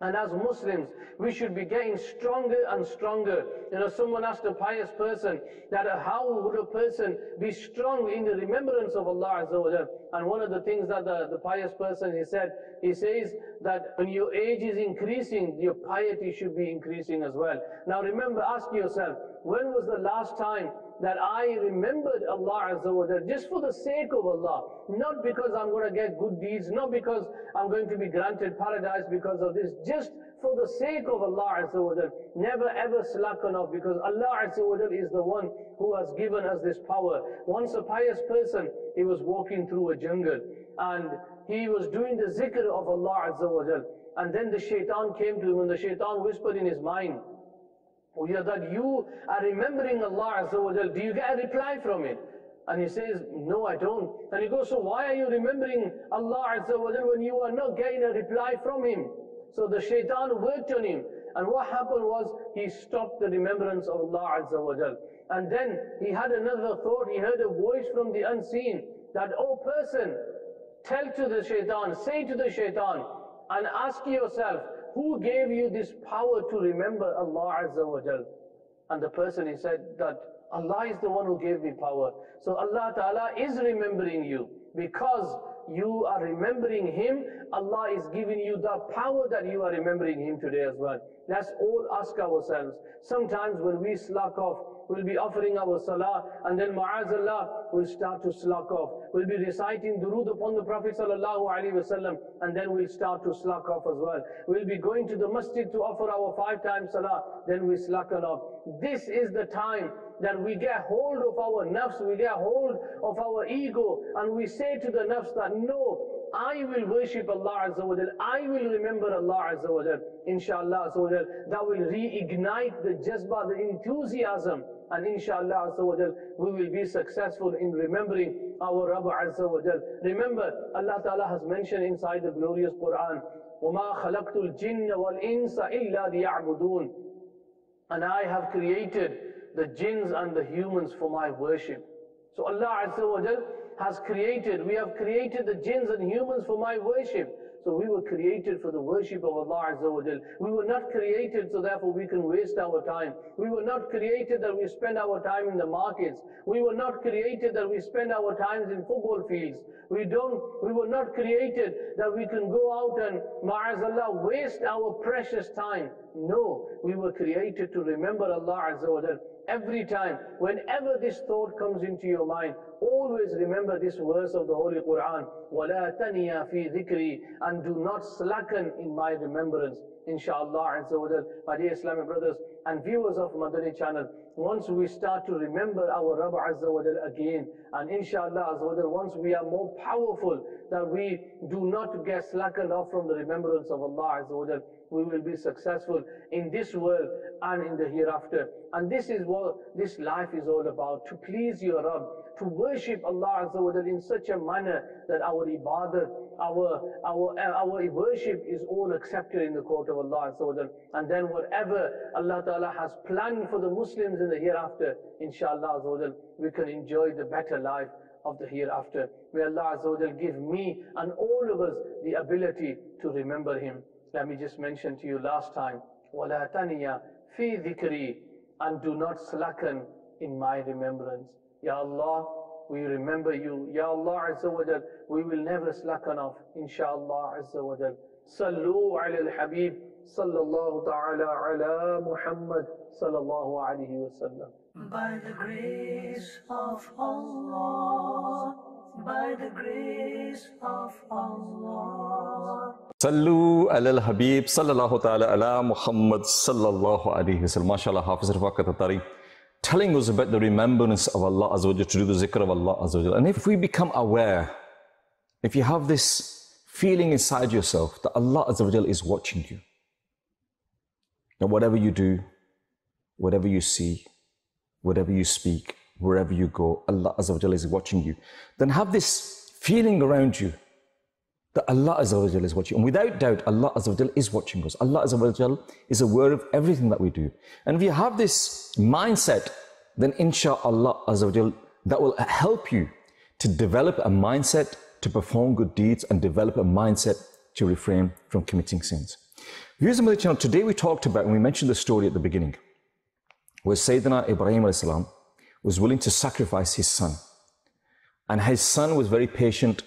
And as Muslims, we should be getting stronger and stronger. You know, someone asked a pious person that uh, how would a person be strong in the remembrance of Allah Azza wa And one of the things that the, the pious person, he said, he says that when your age is increasing, your piety should be increasing as well. Now remember, ask yourself, when was the last time that I remembered Allah Azza wa just for the sake of Allah. Not because I'm going to get good deeds, not because I'm going to be granted paradise because of this, just for the sake of Allah Azza wa Never ever slacken off because Allah Azza wa is the one who has given us this power. Once a pious person, he was walking through a jungle and he was doing the zikr of Allah Azza wa And then the shaitan came to him and the shaitan whispered in his mind, that you are remembering Allah Azza wa Do you get a reply from it? And he says, no, I don't. And he goes, so why are you remembering Allah Azza wa when you are not getting a reply from him? So the shaitan worked on him. And what happened was he stopped the remembrance of Allah Azza wa And then he had another thought. He heard a voice from the unseen that, oh person, tell to the shaitan, say to the shaitan, and ask yourself, who gave you this power to remember Allah Azza wa Jal? And the person, he said that Allah is the one who gave me power. So Allah Ta'ala is remembering you because you are remembering Him, Allah is giving you the power that you are remembering Him today as well. Let's all ask ourselves. Sometimes when we slack off, we'll be offering our salah, and then ma'azallah, we'll start to slack off. We'll be reciting durood upon the Prophet sallallahu alaihi wasallam, and then we'll start to slack off as well. We'll be going to the masjid to offer our five times salah, then we slacken off. This is the time that we get hold of our nafs, we get hold of our ego, and we say to the nafs that no, I will worship Allah Azza wa I will remember Allah Azza wa Inshallah Azza wa That will reignite the jazba, the enthusiasm. And inshallah Azza wa we will be successful in remembering our Rabb Azza wa Remember, Allah Ta'ala has mentioned inside the glorious Quran, وَمَا خَلَقْتُ الْجِنَّ وَالْإِنسَ إِلَّا لِيَعْبُدُونَ And I have created the jinns and the humans for my worship. So Allah Azza wa has created, we have created the jinns and humans for my worship. So we were created for the worship of Allah Azza wa Jal. We were not created so therefore we can waste our time. We were not created that we spend our time in the markets. We were not created that we spend our times in football fields. We don't, we were not created that we can go out and, ma'azallah, waste our precious time. No, we were created to remember Allah Azza wa Jal every time. Whenever this thought comes into your mind, always remember this verse of the Holy Quran. وَلَا تَنِيَا فِي ذِكْرِي And do not slacken in my remembrance. Inshallah, Azza wa Jal. My dear Islamic brothers and viewers of Madani channel, once we start to remember our Rabb Azza wa Jal again, and inshallah Azza wa Jal, once we are more powerful, that we do not get slackened off from the remembrance of Allah Azza wa Jal, we will be successful in this world and in the hereafter. And this is what this life is all about, to please your Rabb, to worship Allah in such a manner that our ibadah, our, our, our worship is all accepted in the court of Allah And then whatever Allah Ta'ala has planned for the Muslims in the hereafter, inshallah we can enjoy the better life of the hereafter. May Allah give me and all of us the ability to remember Him. Let me just mention to you last time, وَلَا تَنِيَا فِي ذِكْرِي And do not slacken in my remembrance. Ya Allah, we remember you. Ya Allah Azza wa Jal, we will never slacken off. Inshallah Azza wa Jal. Sallu ala al-Habib. Sallallahu ta'ala ala Muhammad. Sallallahu alayhi wa sallam. By the grace of Allah, by the grace of Allah. Sallu ala al-Habib sallallahu ta'ala ala Muhammad sallallahu alayhi wa sallam. MashaAllah, Hafiz Rafaqat telling us about the remembrance of Allah Azza to do the zikr of Allah Azza And if we become aware, if you have this feeling inside yourself that Allah Azza is watching you, that whatever you do, whatever you see, whatever you speak, wherever you go, Allah Azza wa Jal is watching you, then have this feeling around you that Allah Azza wa Jal is watching. You. And without doubt, Allah Azza wa Jal is watching us. Allah is aware of everything that we do. And if you have this mindset, then inshallah Azza wa Jal, that will help you to develop a mindset to perform good deeds and develop a mindset to refrain from committing sins. Viewers of the channel, today we talked about, and we mentioned the story at the beginning, where Sayyidina Ibrahim salam was willing to sacrifice his son. And his son was very patient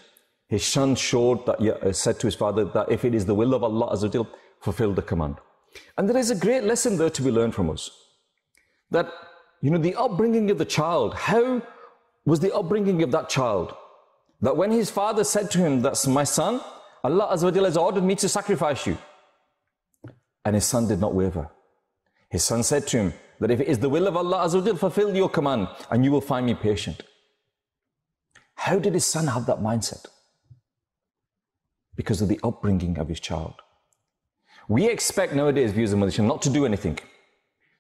his son showed that, yeah, uh, said to his father that if it is the will of Allah Azza fulfill the command. And there is a great lesson there to be learned from us. That, you know, the upbringing of the child, how was the upbringing of that child? That when his father said to him, That's my son, Allah Azza has ordered me to sacrifice you. And his son did not waver. His son said to him that if it is the will of Allah Azza fulfill your command and you will find me patient. How did his son have that mindset? because of the upbringing of his child. We expect nowadays, viewers and mothers, not to do anything.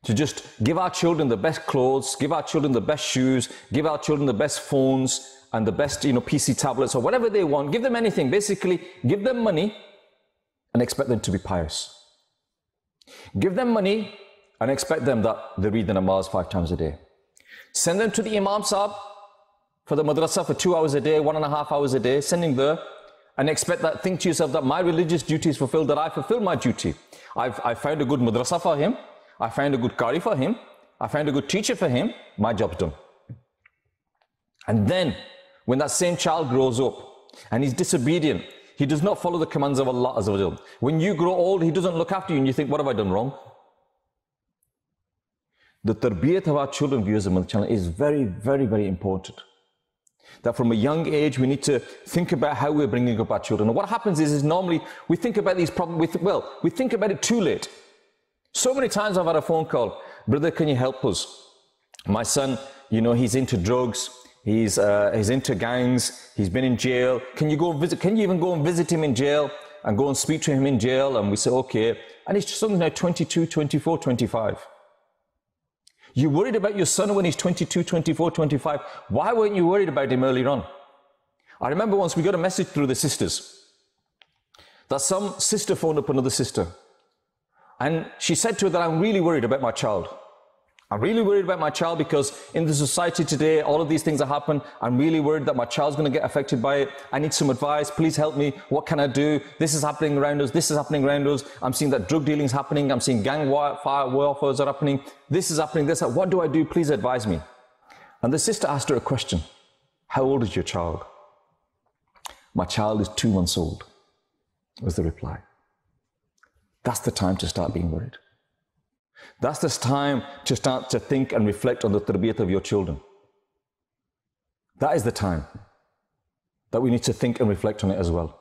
To just give our children the best clothes, give our children the best shoes, give our children the best phones and the best, you know, PC tablets or whatever they want. Give them anything. Basically, give them money and expect them to be pious. Give them money and expect them that they read the namaz five times a day. Send them to the Imam Sahib for the madrasa for two hours a day, one and a half hours a day, sending there and expect that, think to yourself that my religious duty is fulfilled, that I fulfill my duty. I've, I found a good madrasa for him. I found a good qari for him. I found a good teacher for him. My job's done. And then, when that same child grows up and he's disobedient, he does not follow the commands of Allah When you grow old, he doesn't look after you and you think, what have I done wrong? The tarbiyat of our children, viewers on the channel, is very, very, very important that from a young age we need to think about how we're bringing up our children. And what happens is, is normally we think about these problems, with, well, we think about it too late. So many times I've had a phone call, brother, can you help us? My son, you know, he's into drugs, he's, uh, he's into gangs, he's been in jail. Can you go visit, can you even go and visit him in jail and go and speak to him in jail? And we say, okay. And he's something like 22, 24, 25. You worried about your son when he's 22, 24, 25. Why weren't you worried about him earlier on? I remember once we got a message through the sisters that some sister phoned up another sister and she said to her that I'm really worried about my child. I'm really worried about my child because in the society today, all of these things are happening. I'm really worried that my child's going to get affected by it. I need some advice. Please help me. What can I do? This is happening around us. This is happening around us. I'm seeing that drug dealing is happening. I'm seeing gang warfare, warfares are happening. This is happening. This. What do I do? Please advise me. And the sister asked her a question. How old is your child? My child is two months old, was the reply. That's the time to start being worried. That's this time to start to think and reflect on the tarbiyat of your children. That is the time that we need to think and reflect on it as well.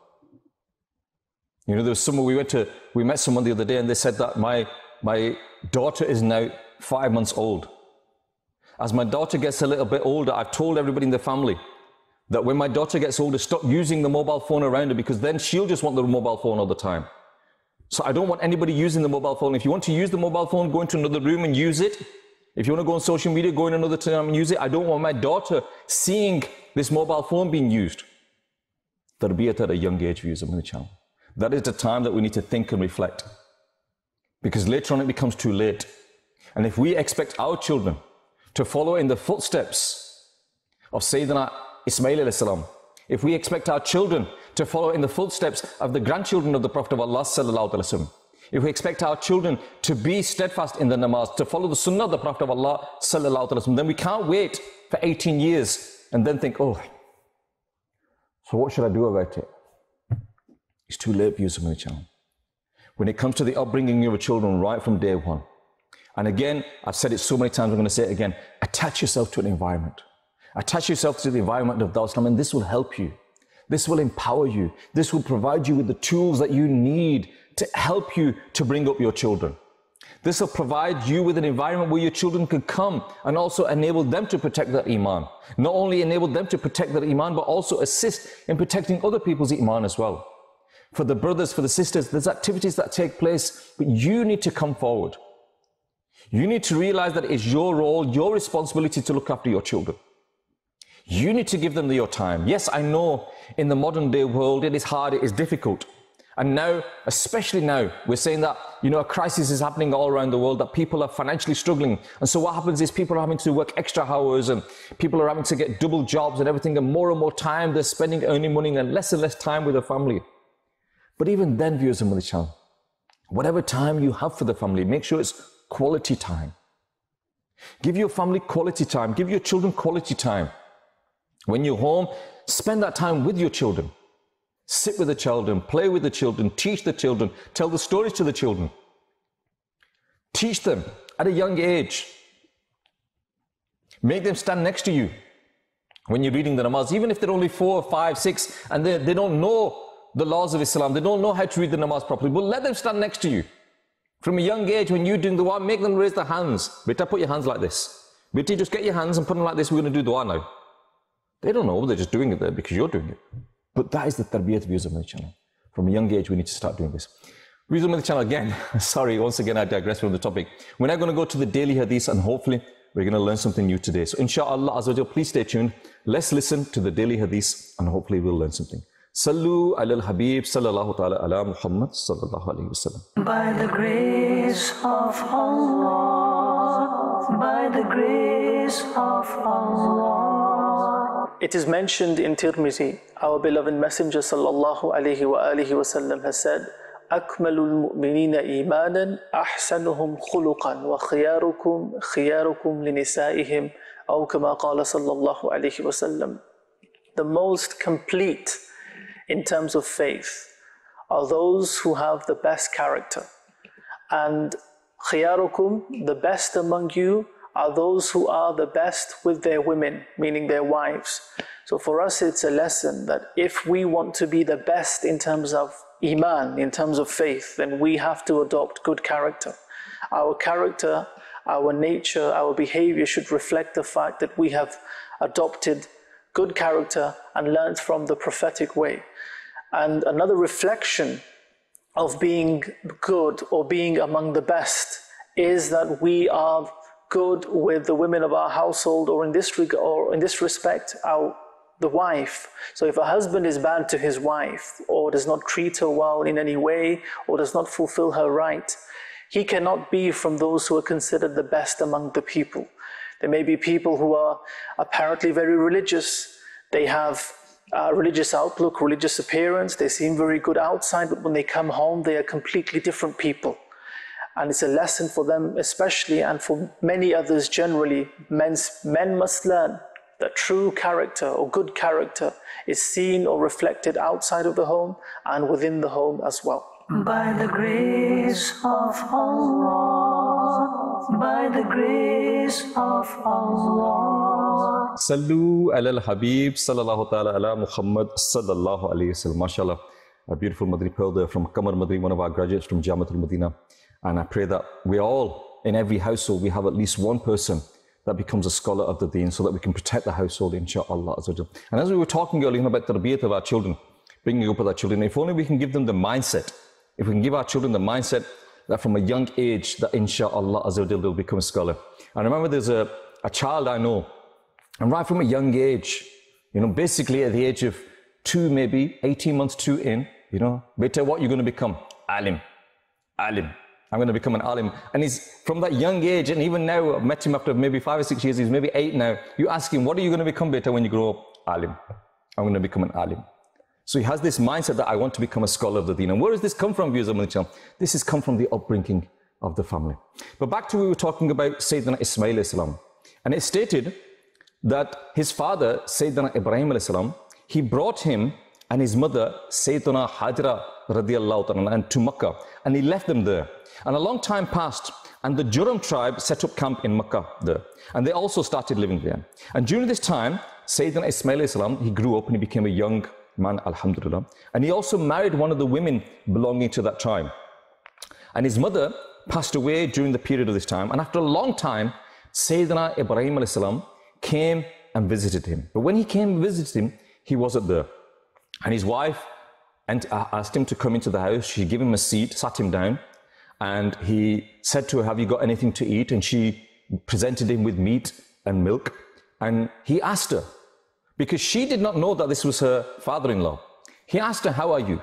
You know, there was someone we went to, we met someone the other day and they said that my, my daughter is now five months old. As my daughter gets a little bit older, I've told everybody in the family that when my daughter gets older, stop using the mobile phone around her because then she'll just want the mobile phone all the time. So I don't want anybody using the mobile phone. If you want to use the mobile phone, go into another room and use it. If you want to go on social media, go in another time and use it. I don't want my daughter seeing this mobile phone being used. Tarbiyat at a young age views of the channel. That is the time that we need to think and reflect. Because later on it becomes too late. And if we expect our children to follow in the footsteps of Sayyidina Ismail if we expect our children to follow in the footsteps of the grandchildren of the Prophet of Allah sallallahu alaihi wasallam, if we expect our children to be steadfast in the namaz, to follow the sunnah of the Prophet of Allah sallallahu alaihi wasallam, then we can't wait for 18 years and then think, oh, so what should I do about it? It's too late for you, child. When it comes to the upbringing of your children right from day one, and again, I've said it so many times, I'm going to say it again, attach yourself to an environment. Attach yourself to the environment of Islam, and this will help you. This will empower you. This will provide you with the tools that you need to help you to bring up your children. This will provide you with an environment where your children can come and also enable them to protect their iman. Not only enable them to protect their iman, but also assist in protecting other people's iman as well. For the brothers, for the sisters, there's activities that take place, but you need to come forward. You need to realize that it's your role, your responsibility to look after your children. You need to give them your time. Yes, I know in the modern day world it is hard, it is difficult. And now, especially now, we're saying that, you know, a crisis is happening all around the world, that people are financially struggling. And so what happens is people are having to work extra hours and people are having to get double jobs and everything and more and more time they're spending earning money and less and less time with their family. But even then, viewers of the channel, whatever time you have for the family, make sure it's quality time. Give your family quality time. Give your children quality time. When you're home, spend that time with your children. Sit with the children, play with the children, teach the children, tell the stories to the children. Teach them at a young age. Make them stand next to you when you're reading the namaz, even if they're only four, five, six, and they, they don't know the laws of Islam, they don't know how to read the namaz properly, but let them stand next to you. From a young age, when you're doing the dua, make them raise their hands. Beta, put your hands like this. Beta, just get your hands and put them like this. We're going to do dua now. They don't know, they're just doing it there because you're doing it. But that is the tarbiyat of my channel. From a young age, we need to start doing this. Reason of the channel again, sorry, once again, I digress from the topic. We're now going to go to the daily hadith and hopefully we're going to learn something new today. So inshallah, azawajal, please stay tuned. Let's listen to the daily hadith and hopefully we'll learn something. Sallu ala al-Habib sallallahu ta'ala ala Muhammad sallallahu alayhi wasallam. By the grace of Allah, by the grace of Allah. It is mentioned in Tirmizi, our beloved Messenger sallallahu alayhi wa alihi wasallam has said, أكمل المؤمنين إيمانا أحسنهم خلقا وخياركم خياركم لنسائهم أو كما قال صلى الله عليه وسلم The most complete in terms of faith are those who have the best character and خياركم the best among you are those who are the best with their women, meaning their wives. So for us, it's a lesson that if we want to be the best in terms of iman, in terms of faith, then we have to adopt good character. Our character, our nature, our behavior should reflect the fact that we have adopted good character and learned from the prophetic way. And another reflection of being good or being among the best is that we are good with the women of our household or in this reg- or in this respect our the wife so if a husband is bad to his wife or does not treat her well in any way or does not fulfill her right he cannot be from those who are considered the best among the people. There may be people who are apparently very religious. They have a religious outlook, religious appearance. They seem very good outside, but when they come home, they are completely different people. And it's a lesson for them, especially, and for many others generally. Men's, men must learn that true character or good character is seen or reflected outside of the home and within the home as well. By the grace of Allah, by the grace of Allah. Sallu ala al-Habib sallallahu ta'ala ala Muhammad sallallahu alayhi wasallam. MashaAllah, a beautiful Madani pearl there from Kamar Madani, one of our graduates from Jamiatul Madina. And I pray that we all, in every household, we have at least one person that becomes a scholar of the deen so that we can protect the household, inshaAllah. And as we were talking earlier about the tarbiyat of our children, bringing up with our children, if only we can give them the mindset if we can give our children the mindset that from a young age, that inshallah azawajal they'll become a scholar. I remember there's a, a child I know, and right from a young age, you know, basically at the age of two, maybe 18 months, two in, you know, better what you're going to become? Alim. Alim. I'm going to become an alim. And he's from that young age, and even now, I've met him after maybe five or six years, he's maybe eight now. You ask him, what are you going to become, beta, when you grow up? Alim. I'm going to become an alim. So he has this mindset that I want to become a scholar of the deen. And where does this come from, viewers of Channel? This has come from the upbringing of the family. But back to what we were talking about Sayyidina Ismail Islam. And it stated that his father, Sayyidina Ibrahim Islam, he brought him and his mother, Sayyidina Hajra radiallahu ta'ala, and to Makkah. And he left them there. And a long time passed, and the Jurhum tribe set up camp in Makkah there. And they also started living there. And during this time, Sayyidina Ismail Islam, he grew up and he became a young man, alhamdulillah. And he also married one of the women belonging to that tribe. And his mother passed away during the period of this time. And after a long time, Sayyidina Ibrahim salam came and visited him. But when he came and visited him, he wasn't there. And his wife uh, asked him to come into the house. She gave him a seat, sat him down, and he said to her, Have you got anything to eat? And she presented him with meat and milk. And he asked her, because she did not know that this was her father-in-law. He asked her, how are you?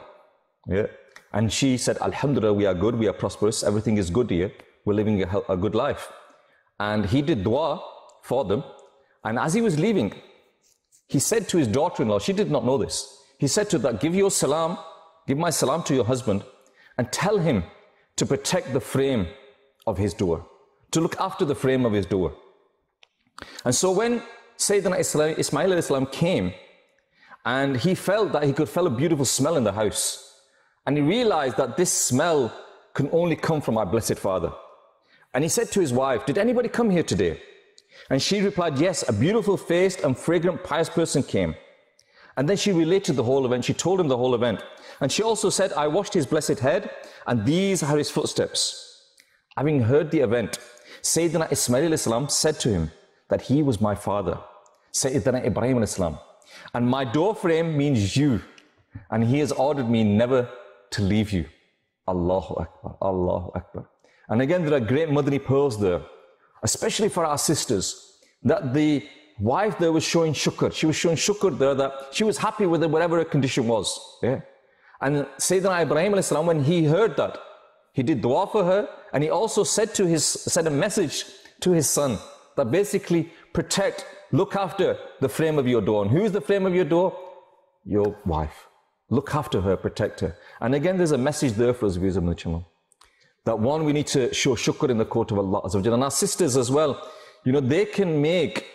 Yeah. And she said, Alhamdulillah, we are good, we are prosperous, everything is good here, we're living a, a good life. And he did dua for them. And as he was leaving, he said to his daughter-in-law, she did not know this. He said to her, give your salam, give my salam to your husband, and tell him to protect the frame of his door, to look after the frame of his door. And so when Sayyidina Ismail Islam came and he felt that he could feel a beautiful smell in the house. And he realized that this smell can only come from our Blessed Father. And he said to his wife, Did anybody come here today? And she replied, Yes, a beautiful faced and fragrant pious person came. And then she related the whole event. She told him the whole event. And she also said, I washed his blessed head, and these are his footsteps. Having heard the event, Sayyidina Ismail Islam said to him that he was my father. Sayyidina Ibrahim Islam. And my doorframe means you. And he has ordered me never to leave you. Allahu Akbar, Allahu Akbar. And again, there are great Madani pearls there, especially for our sisters, that the wife there was showing shukr. She was showing shukr there that she was happy with it, whatever her condition was. Yeah. And Sayyidina Ibrahim Islam, when he heard that, he did dua for her, and he also said to his, said a message to his son that basically protect Look after the frame of your door. And who's the frame of your door? Your wife. Look after her, protect her. And again, there's a message there for us, viewers of the channel. That one, we need to show shukr in the court of Allah. And our sisters as well, you know, they can make,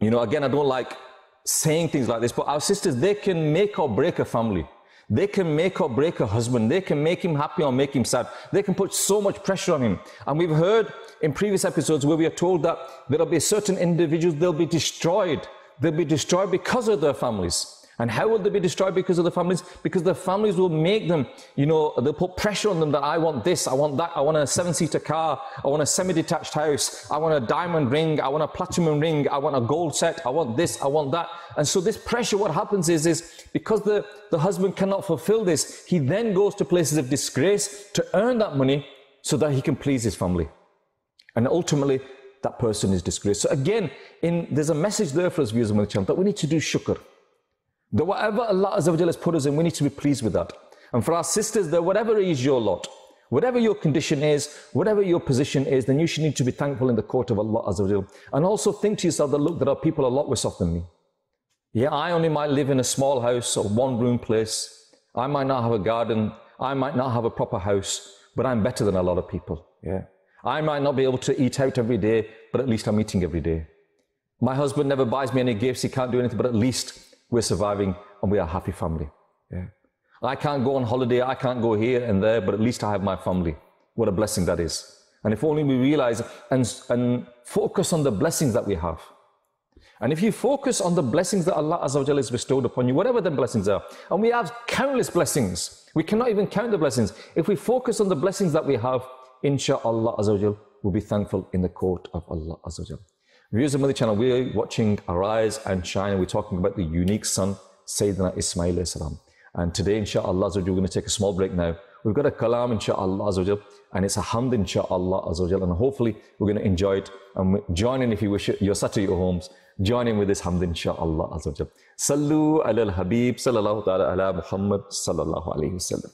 you know, again, I don't like saying things like this, but our sisters, they can make or break a family. They can make or break a husband. They can make him happy or make him sad. They can put so much pressure on him. And we've heard in previous episodes where we are told that there'll be certain individuals, they'll be destroyed. They'll be destroyed because of their families. And how will they be destroyed because of the families? Because the families will make them, you know, they'll put pressure on them that I want this, I want that, I want a seven seater car, I want a semi detached house, I want a diamond ring, I want a platinum ring, I want a gold set, I want this, I want that. And so this pressure, what happens is, is because the, the husband cannot fulfill this, he then goes to places of disgrace to earn that money so that he can please his family. And ultimately, that person is disgraced. So again, in, there's a message there for us viewers of the channel that we need to do shukr. That whatever Allah Azza wa has put us in, we need to be pleased with that. And for our sisters, that whatever is your lot, Whatever your condition is, whatever your position is, then you should need to be thankful in the court of Allah Azza wa And also think to yourself that look, there are people a lot worse off than me. Yeah, I only might live in a small house or one room place. I might not have a garden. I might not have a proper house, but I'm better than a lot of people. Yeah. I might not be able to eat out every day, but at least I'm eating every day. My husband never buys me any gifts. He can't do anything, but at least we're surviving and we are a happy family. Yeah. I can't go on holiday. I can't go here and there, but at least I have my family. What a blessing that is. And if only we realize and, and focus on the blessings that we have. And if you focus on the blessings that Allah Azza has bestowed upon you, whatever the blessings are, and we have countless blessings, we cannot even count the blessings. If we focus on the blessings that we have, inshallah Azza we'll be thankful in the court of Allah Azza Viewers of the channel, we're watching Arise and Shine, and we're talking about the unique son, Sayyidina Ismail salam. And today, inshallah, we're going to take a small break now. We've got a kalam, inshallah, and it's a hamd, inshallah, and hopefully we're going to enjoy it. And join in if you wish, you're sat at your homes, join in with this hamd, inshallah, Sallu ala al-Habib, sallallahu ta'ala ala Muhammad, sallallahu alayhi wa sallam.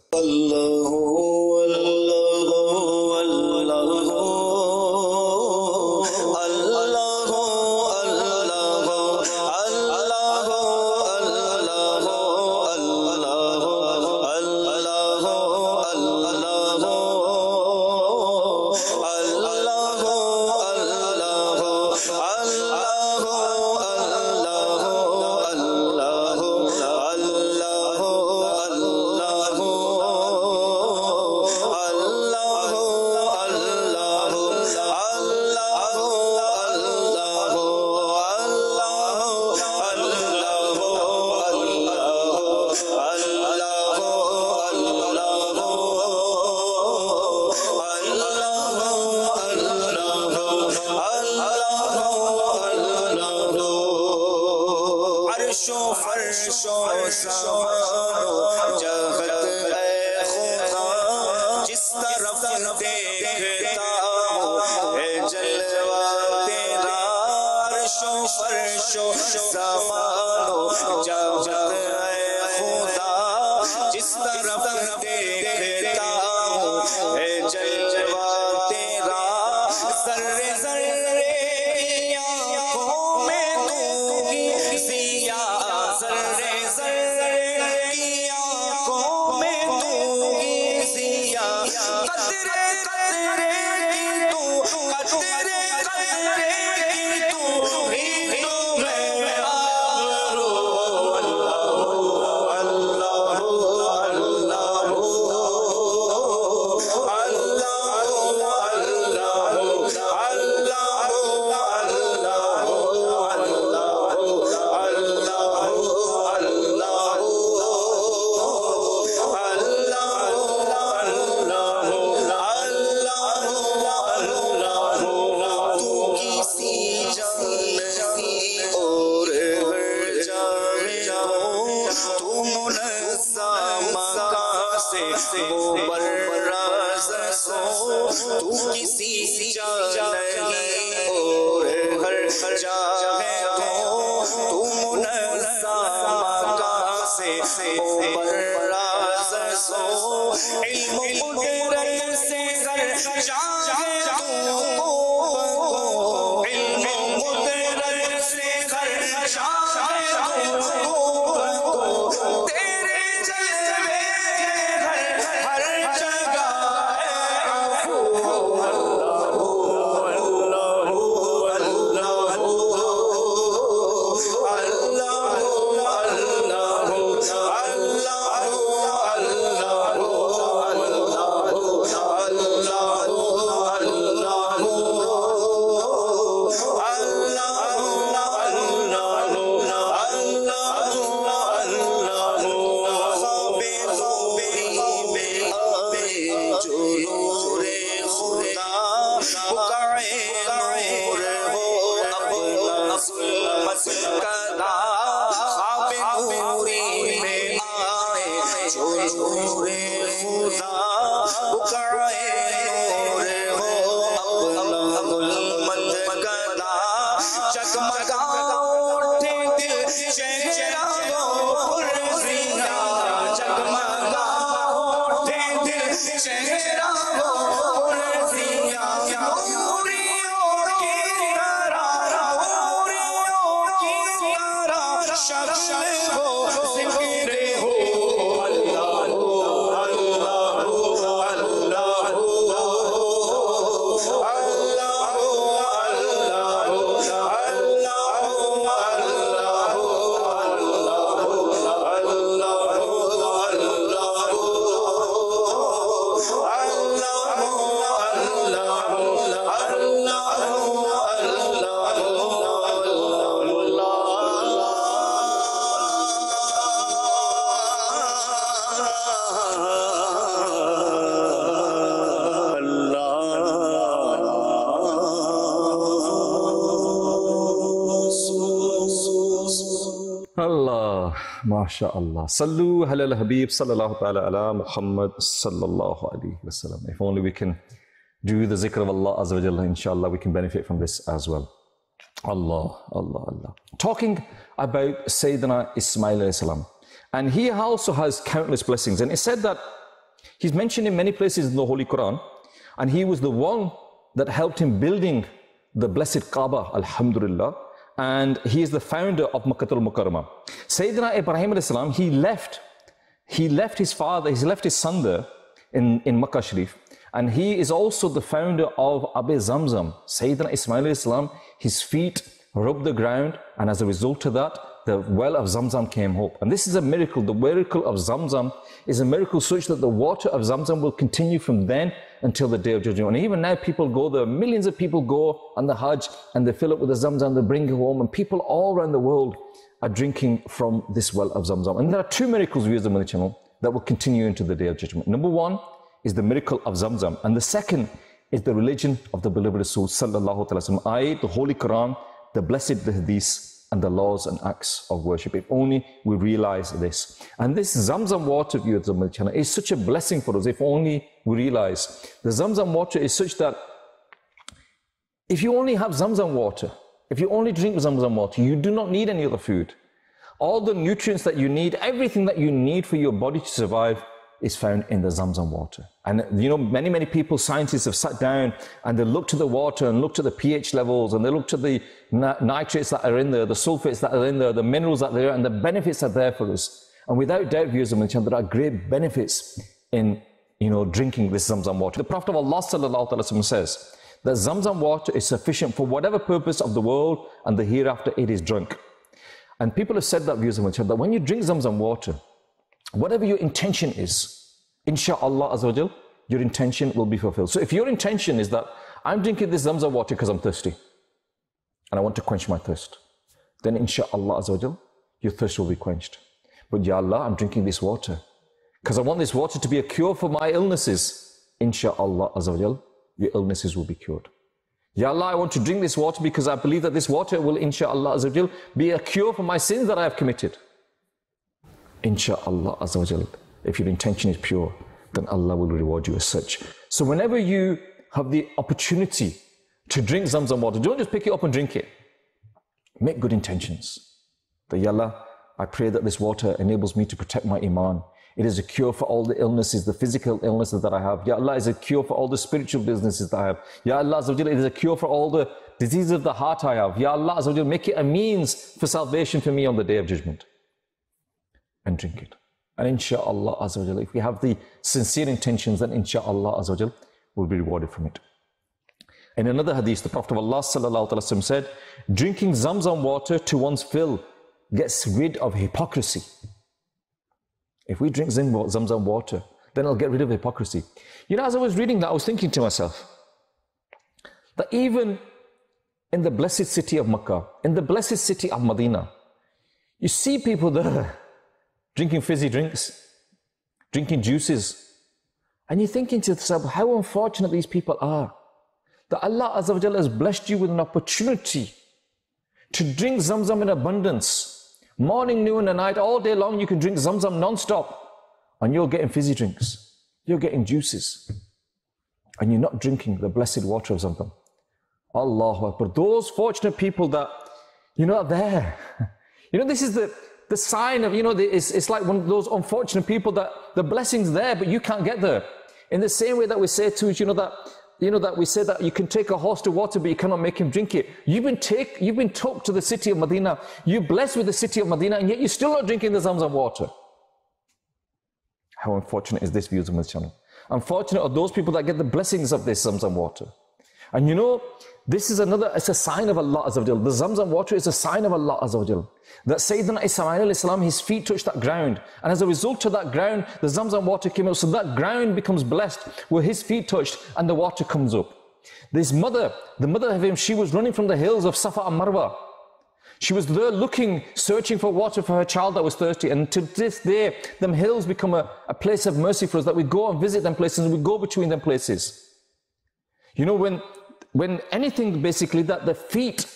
Allah, mashallah. Sallu halal Habib sallallahu ta'ala ala Muhammad sallallahu alayhi wasallam. If only we can do the zikr of Allah azza wa jalla, inshallah, we can benefit from this as well. Allah, Allah, Allah. Talking about Sayyidina Ismail salam. And he also has countless blessings. And it said that he's mentioned in many places in the Holy Quran. And he was the one that helped him building the blessed Kaaba, alhamdulillah. And he is the founder of Makkatul Mukarramah. Sayyidina Ibrahim alayhi salam, he left, he left his father, he left his son there in, in Makkah Sharif. And he is also the founder of Abu Zamzam. Sayyidina Ismail alayhi salam, his feet rubbed the ground, and as a result of that, the well of Zamzam came up. And this is a miracle. The miracle of Zamzam is a miracle such that the water of Zamzam will continue from then until the day of judgment. And even now, people go there, millions of people go on the Hajj and they fill it with the Zamzam, they bring it home, and people all around the world are drinking from this well of Zamzam. And there are two miracles we use on the channel that will continue into the day of judgment. Number one is the miracle of Zamzam, and the second is the religion of the beloved Rasul sallallahu alaihi wasallam. I, the Holy Quran, the blessed the Hadith, and the laws and acts of worship. If only we realize this. And this Zamzam water, viewers of the channel, is such a blessing for us. If only we realize the Zamzam water is such that if you only have Zamzam water, if you only drink Zamzam water, you do not need any other food. All the nutrients that you need, everything that you need for your body to survive, is found in the Zamzam water. And you know, many, many people, scientists have sat down and they looked at the water and looked at the pH levels and they looked at the nitrates that are in there, the sulfates that are in there, the minerals that are there, and the benefits are there for us. And without doubt, viewers of Channel, there are great benefits in you know drinking this Zamzam water. The Prophet of Allah says that Zamzam water is sufficient for whatever purpose of the world and the hereafter it is drunk. And people have said that, viewers of Channel, that when you drink Zamzam water, whatever your intention is, inshallah Azza wa Jal, your intention will be fulfilled. So if your intention is that I'm drinking this Zamzam water because I'm thirsty and I want to quench my thirst, then inshallah Azza wa Jal, your thirst will be quenched. But ya Allah, I'm drinking this water because I want this water to be a cure for my illnesses. Inshallah Azza wa Jal, your illnesses will be cured. Ya Allah, I want to drink this water because I believe that this water will, inshallah Azza wa Jal, be a cure for my sins that I have committed. Insha'Allah Azza wa Jal, if your intention is pure, then Allah will reward you as such. So whenever you have the opportunity to drink Zamzam water, don't just pick it up and drink it. Make good intentions. That Allah, I pray that this water enables me to protect my iman. It is a cure for all the illnesses, the physical illnesses that I have. Ya Allah is a cure for all the spiritual businesses that I have. Ya Allah Azza wa Jal, it is a cure for all the diseases of the heart I have. Ya Allah Azza wa Jal, make it a means for salvation for me on the day of judgment and drink it. And insha'Allah Azza wa Jal, if we have the sincere intentions, then insha'Allah Azza wa Jal will be rewarded from it. In another hadith, the Prophet of Allah said, drinking Zamzam water to one's fill gets rid of hypocrisy. If we drink Zamzam water, then I'll get rid of hypocrisy. You know, as I was reading that, I was thinking to myself that even in the blessed city of Makkah, in the blessed city of Medina, you see people there drinking fizzy drinks, drinking juices. And you're thinking to yourself, how unfortunate these people are. That Allah Azza has blessed you with an opportunity to drink Zamzam in abundance. Morning, noon, and night, all day long, you can drink Zamzam non-stop. And you're getting fizzy drinks. You're getting juices. And you're not drinking the blessed water of Zamzam. Allahu Akbar. Those fortunate people that you're not there. You know, this is the, the sign of, you know, it's, it's like one of those unfortunate people that the blessing's there, but you can't get there. In the same way that we say to you know, that you know, that we say that you can take a horse to water, but you cannot make him drink it. You've been take, you've been took to the city of Medina. You're blessed with the city of Medina, and yet you're still not drinking the Zamzam water. How unfortunate is this on this channel? Unfortunate are those people that get the blessings of this Zamzam water. And you know, this is another, it's a sign of Allah Azza wa Jal. The Zamzam water is a sign of Allah Azza wa Jal. That Sayyidina Ismail his feet touched that ground. And as a result of that ground, the Zamzam water came out. So that ground becomes blessed where his feet touched and the water comes up. This mother, the mother of him, she was running from the hills of Safa and Marwa. She was there looking, searching for water for her child that was thirsty. And to this day, them hills become a, a place of mercy for us, that we go and visit them places and we go between them places. You know, when when anything basically that the feet,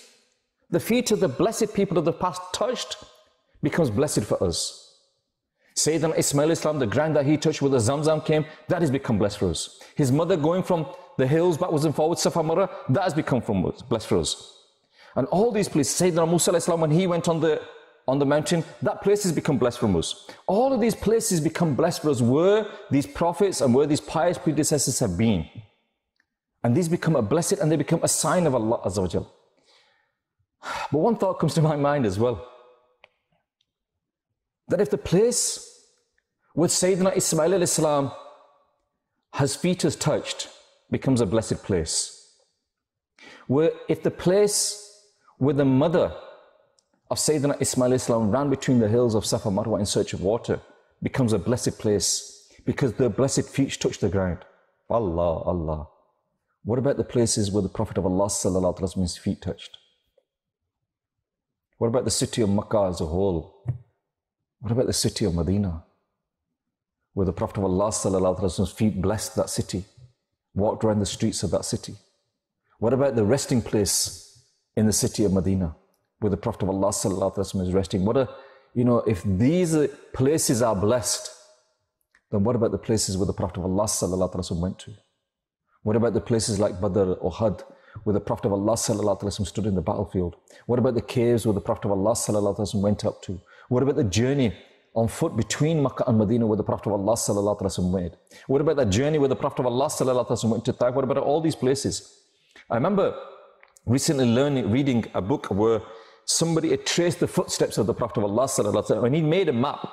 the feet of the blessed people of the past touched, becomes blessed for us. Sayyidina Ismail Islam, the ground that he touched where the Zamzam came, that has become blessed for us. His mother going from the hills backwards and forwards, Safa Marwa, that has become from us, blessed for us. And all these places, Sayyidina Musa Islam, when he went on the on the mountain, that place has become blessed from us. All of these places become blessed for us where these prophets and where these pious predecessors have been. And these become a blessed and they become a sign of Allah Azza But one thought comes to my mind as well. That if the place with Sayyidina Ismail Islam has feet has touched becomes a blessed place. Where if the place where the mother of Sayyidina Ismail Islam ran between the hills of Safa Marwa in search of water becomes a blessed place because the blessed feet touch the ground. Allah, Allah. What about the places where the Prophet of Allah his feet touched? What about the city of Makkah as a whole? What about the city of Medina? Where the Prophet of Allah's feet blessed that city, walked around the streets of that city. What about the resting place in the city of Medina, where the Prophet of Allah is resting? What are, you know, if these places are blessed, then what about the places where the Prophet of Allah went to? What about the places like Badr or Uhud, where the Prophet of Allah stood in the battlefield? What about the caves where the Prophet of Allah went up to? What about the journey on foot between Makkah and Medina where the Prophet of Allah made? What about that journey where the Prophet of Allah went to Taif? What about all these places? I remember recently learning, reading a book where somebody had traced the footsteps of the Prophet of Allah and he made a map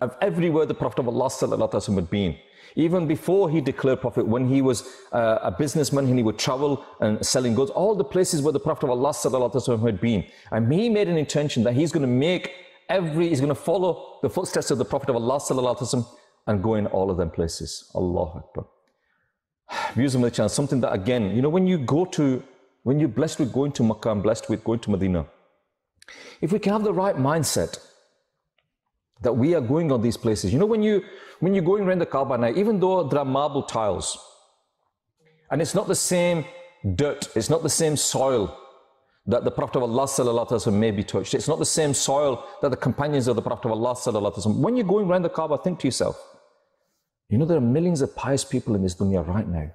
of everywhere the Prophet of Allah had been. Even before he declared Prophet, when he was uh, a businessman and he would travel and selling goods, all the places where the Prophet of Allah had been. And he made an intention that he's going to make every, he's going to follow the footsteps of the Prophet of Allah and go in all of them places. Allah Akbar. Views of the chance, something that again, you know, when you go to, when you're blessed with going to Makkah and blessed with going to Medina, if we can have the right mindset, that we are going on these places. You know, when you when you're going around the Kaaba now, even though there are marble tiles, and it's not the same dirt, it's not the same soil that the Prophet of Allah may be touched. It's not the same soil that the companions of the Prophet of Allah When you're going around the Kaaba, think to yourself, you know, there are millions of pious people in this dunya right now.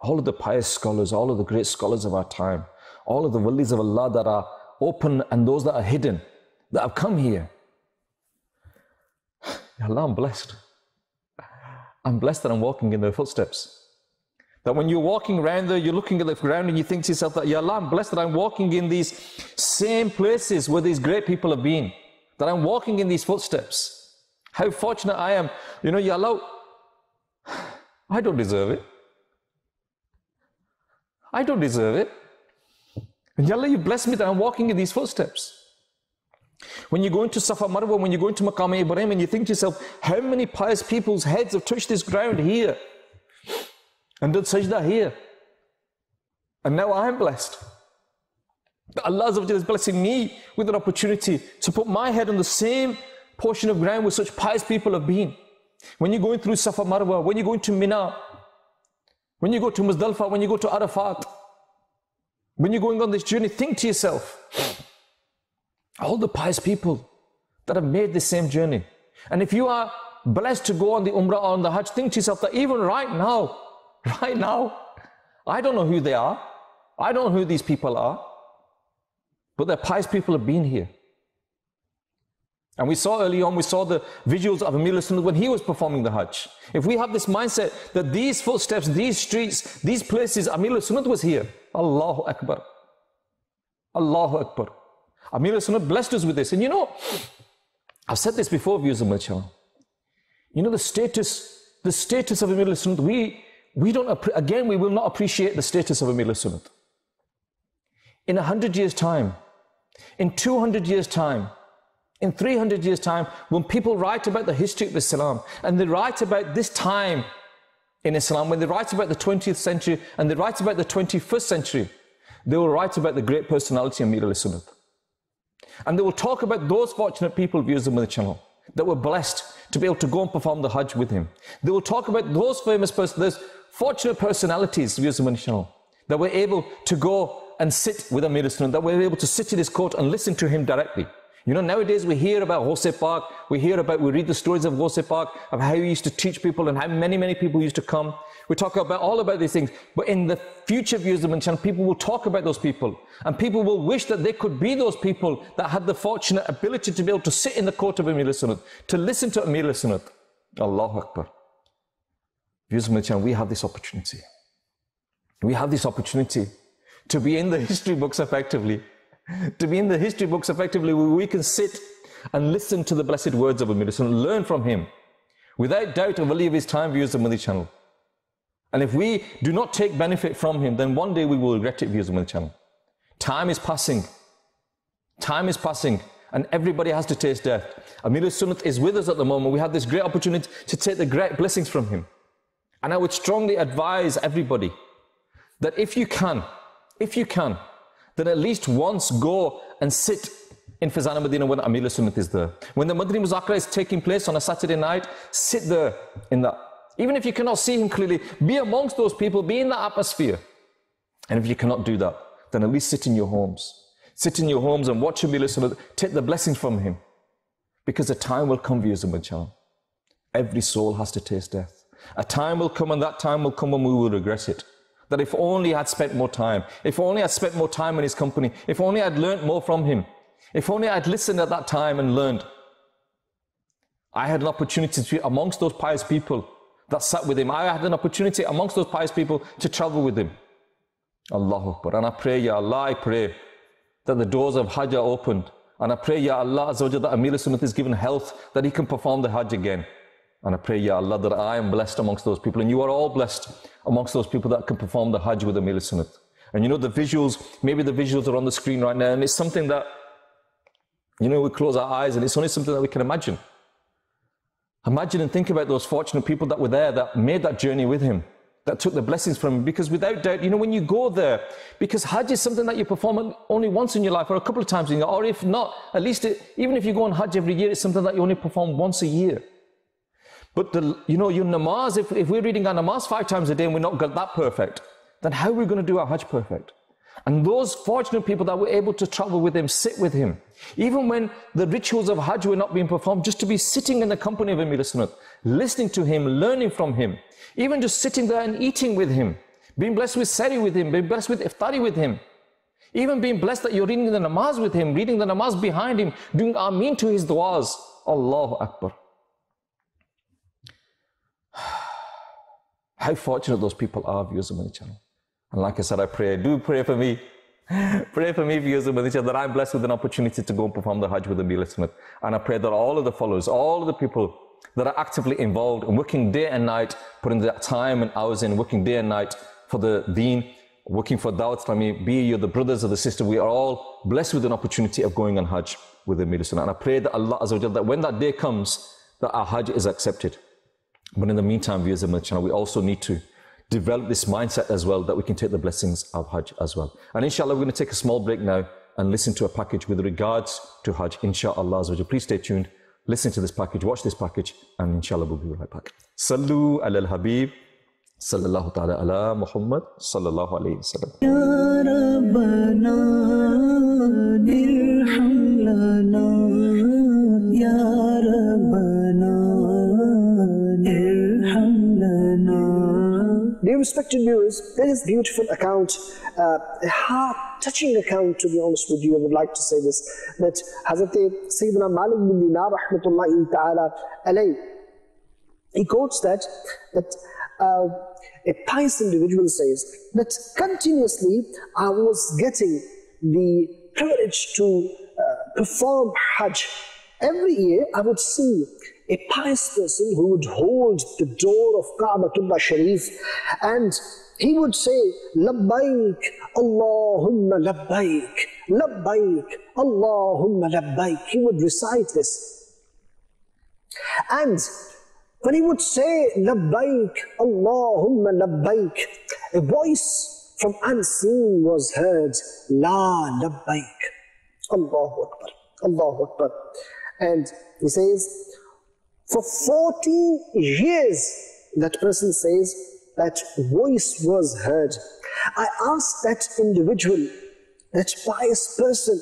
All of the pious scholars, all of the great scholars of our time, all of the walis of Allah that are open and those that are hidden, that have come here. Allah, I'm blessed. I'm blessed that I'm walking in their footsteps. That when you're walking around there, you're looking at the ground and you think to yourself that, Ya Allah, I'm blessed that I'm walking in these same places where these great people have been. That I'm walking in these footsteps. How fortunate I am. You know, Ya Allah, I don't deserve it. I don't deserve it. And Ya Allah, you bless me that I'm walking in these footsteps. When you go into Safa Marwa, when you go into Maqam Ibrahim and you think to yourself, how many pious people's heads have touched this ground here and done sajda here? And now I am blessed. Allah is blessing me with an opportunity to put my head on the same portion of ground where such pious people have been. When you're going through Safa Marwa, when you go into Mina, when you go to Muzdalfa, when you go to Arafat, when you're going on this journey, think to yourself, all the pious people that have made the same journey. And if you are blessed to go on the Umrah or on the Hajj, think to yourself that even right now, right now, I don't know who they are. I don't know who these people are. But the pious people have been here. And we saw early on, we saw the visuals of Amir al-Sunnah when he was performing the Hajj. If we have this mindset that these footsteps, these streets, these places, Amir al-Sunnah was here. Allahu Akbar. Allahu Akbar. Amir al-Sunnah blessed us with this. And you know, I've said this before, viewers of channel. You know, the status, the status of Amir al-Sunnah, we, we don't, again, we will not appreciate the status of Amir al-Sunnah. In a hundred years' time, in 200 years' time, in 300 years' time, when people write about the history of Islam and they write about this time in Islam, when they write about the 20th century and they write about the 21st century, they will write about the great personality of Amir al-Sunnah. And they will talk about those fortunate people, viewers of the channel, that were blessed to be able to go and perform the Hajj with him. They will talk about those famous persons, those fortunate personalities, viewers of the channel, that were able to go and sit with Amir al-Sunnah, that were able to sit in his court and listen to him directly. You know, nowadays we hear about Ghaus Pak, we hear about, we read the stories of Ghaus Pak, of how he used to teach people and how many, many people used to come. We talk about all about these things. But in the future views of channel, people will talk about those people. And people will wish that they could be those people that had the fortunate ability to be able to sit in the court of Amir al-Sunnah, to listen to Amir al-Sunnah. Allahu Akbar. Views of channel, we have this opportunity. We have this opportunity to be in the history books effectively to be in the history books effectively where we can sit and listen to the blessed words of Amir and learn from him. Without doubt, a wali of his time views the channel. And if we do not take benefit from him, then one day we will regret it, views the channel. Time is passing. Time is passing. And everybody has to taste death. Amir Sunnat is with us at the moment. We have this great opportunity to take the great blessings from him. And I would strongly advise everybody that if you can, if you can, then at least once go and sit in Faizan-e-Madina when Amir Sunnat is there. When the Madani Muzakra is taking place on a Saturday night, sit there in that. Even if you cannot see him clearly, be amongst those people, be in that atmosphere. And if you cannot do that, then at least sit in your homes. Sit in your homes and watch Amir Sunnat, take the blessings from him. Because a time will come, viewers of channel. Every soul has to taste death. A time will come and that time will come when we will regret it that if only I'd spent more time, if only I'd spent more time in his company, if only I'd learnt more from him, if only I'd listened at that time and learned. I had an opportunity to be amongst those pious people that sat with him. I had an opportunity amongst those pious people to travel with him. Allahu Akbar. And I pray, Ya Allah, I pray that the doors of Hajj are opened. And I pray, Ya Allah, Azza that Amir Sunnat is given health, that he can perform the Hajj again. And I pray, Ya Allah, that I am blessed amongst those people. And you are all blessed amongst those people that can perform the Hajj with Amir Sunnat. And you know, the visuals, maybe the visuals are on the screen right now, and it's something that, you know, we close our eyes and it's only something that we can imagine. Imagine and think about those fortunate people that were there that made that journey with him, that took the blessings from him. Because without doubt, you know, when you go there, because Hajj is something that you perform only once in your life or a couple of times in your life, or if not, at least it, even if you go on Hajj every year, it's something that you only perform once a year. But the, you know, your namaz, if, if we're reading our namaz five times a day and we're not got that perfect, then how are we going to do our Hajj perfect? And those fortunate people that were able to travel with him, sit with him, even when the rituals of Hajj were not being performed, just to be sitting in the company of Amir Sunnat, listening to him, learning from him, even just sitting there and eating with him, being blessed with sehri with him, being blessed with iftari with him, even being blessed that you're reading the namaz with him, reading the namaz behind him, doing ameen to his du'as. Allahu Akbar. How fortunate those people are, viewers of the channel. And like I said, I pray, do pray for me. pray for me, viewers of channel, that I'm blessed with an opportunity to go and perform the Hajj with the Amir Sunnat. And I pray that all of the followers, all of the people that are actively involved and working day and night, putting that time and hours in, working day and night for the deen, working for Dawat Islami, be you the brothers or the sisters, we are all blessed with an opportunity of going on Hajj with the Amir Sunnat. And I pray that Allah Azza that when that day comes, that our Hajj is accepted. But in the meantime, viewers of my channel, we also need to develop this mindset as well that we can take the blessings of Hajj as well. And inshallah, we're going to take a small break now and listen to a package with regards to Hajj. Inshallah, please stay tuned, listen to this package, watch this package, and inshallah, we'll be right back. Sallu ala al-Habib, sallallahu ta'ala ala Muhammad, sallallahu alayhi wa sallam. يا ربنا ارحم لنا يا ربنا Dear respected viewers, there is beautiful account, uh, a heart-touching account, to be honest with you. I would like to say this, that Hazrat Sayyidina Malik bin Dinar, rahmatullahi ta'ala alayh, he quotes that, that uh, a pious individual says that continuously I was getting the privilege to uh, perform Hajj. Every year I would see a pious person who would hold the door of Kaaba Ka'batullah Sharif and he would say, Labbaik, Allahumma labbaik, Labbaik, Allahumma labbaik. He would recite this. And when he would say, Labbaik, Allahumma labbaik, a voice from unseen was heard, La labbaik. Allahu Akbar, Allahu Akbar. And he says, for 14 years, that person says, that voice was heard. I asked that individual, that pious person,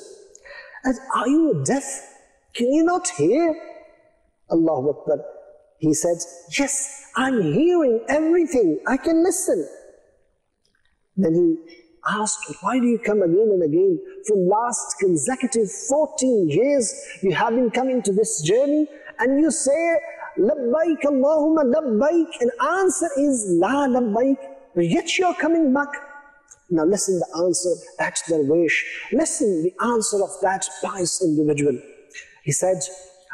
that are you deaf? Can you not hear? Allahu Akbar. He said, Yes, I'm hearing everything. I can listen. Then he asked, Why do you come again and again? From last consecutive 14 years, you have been coming to this journey and you say, Labbaik Allahumma labbaik, and answer is La labbaik, yet you're coming back. Now listen the answer, that dervish. Listen the answer of that pious individual. He said,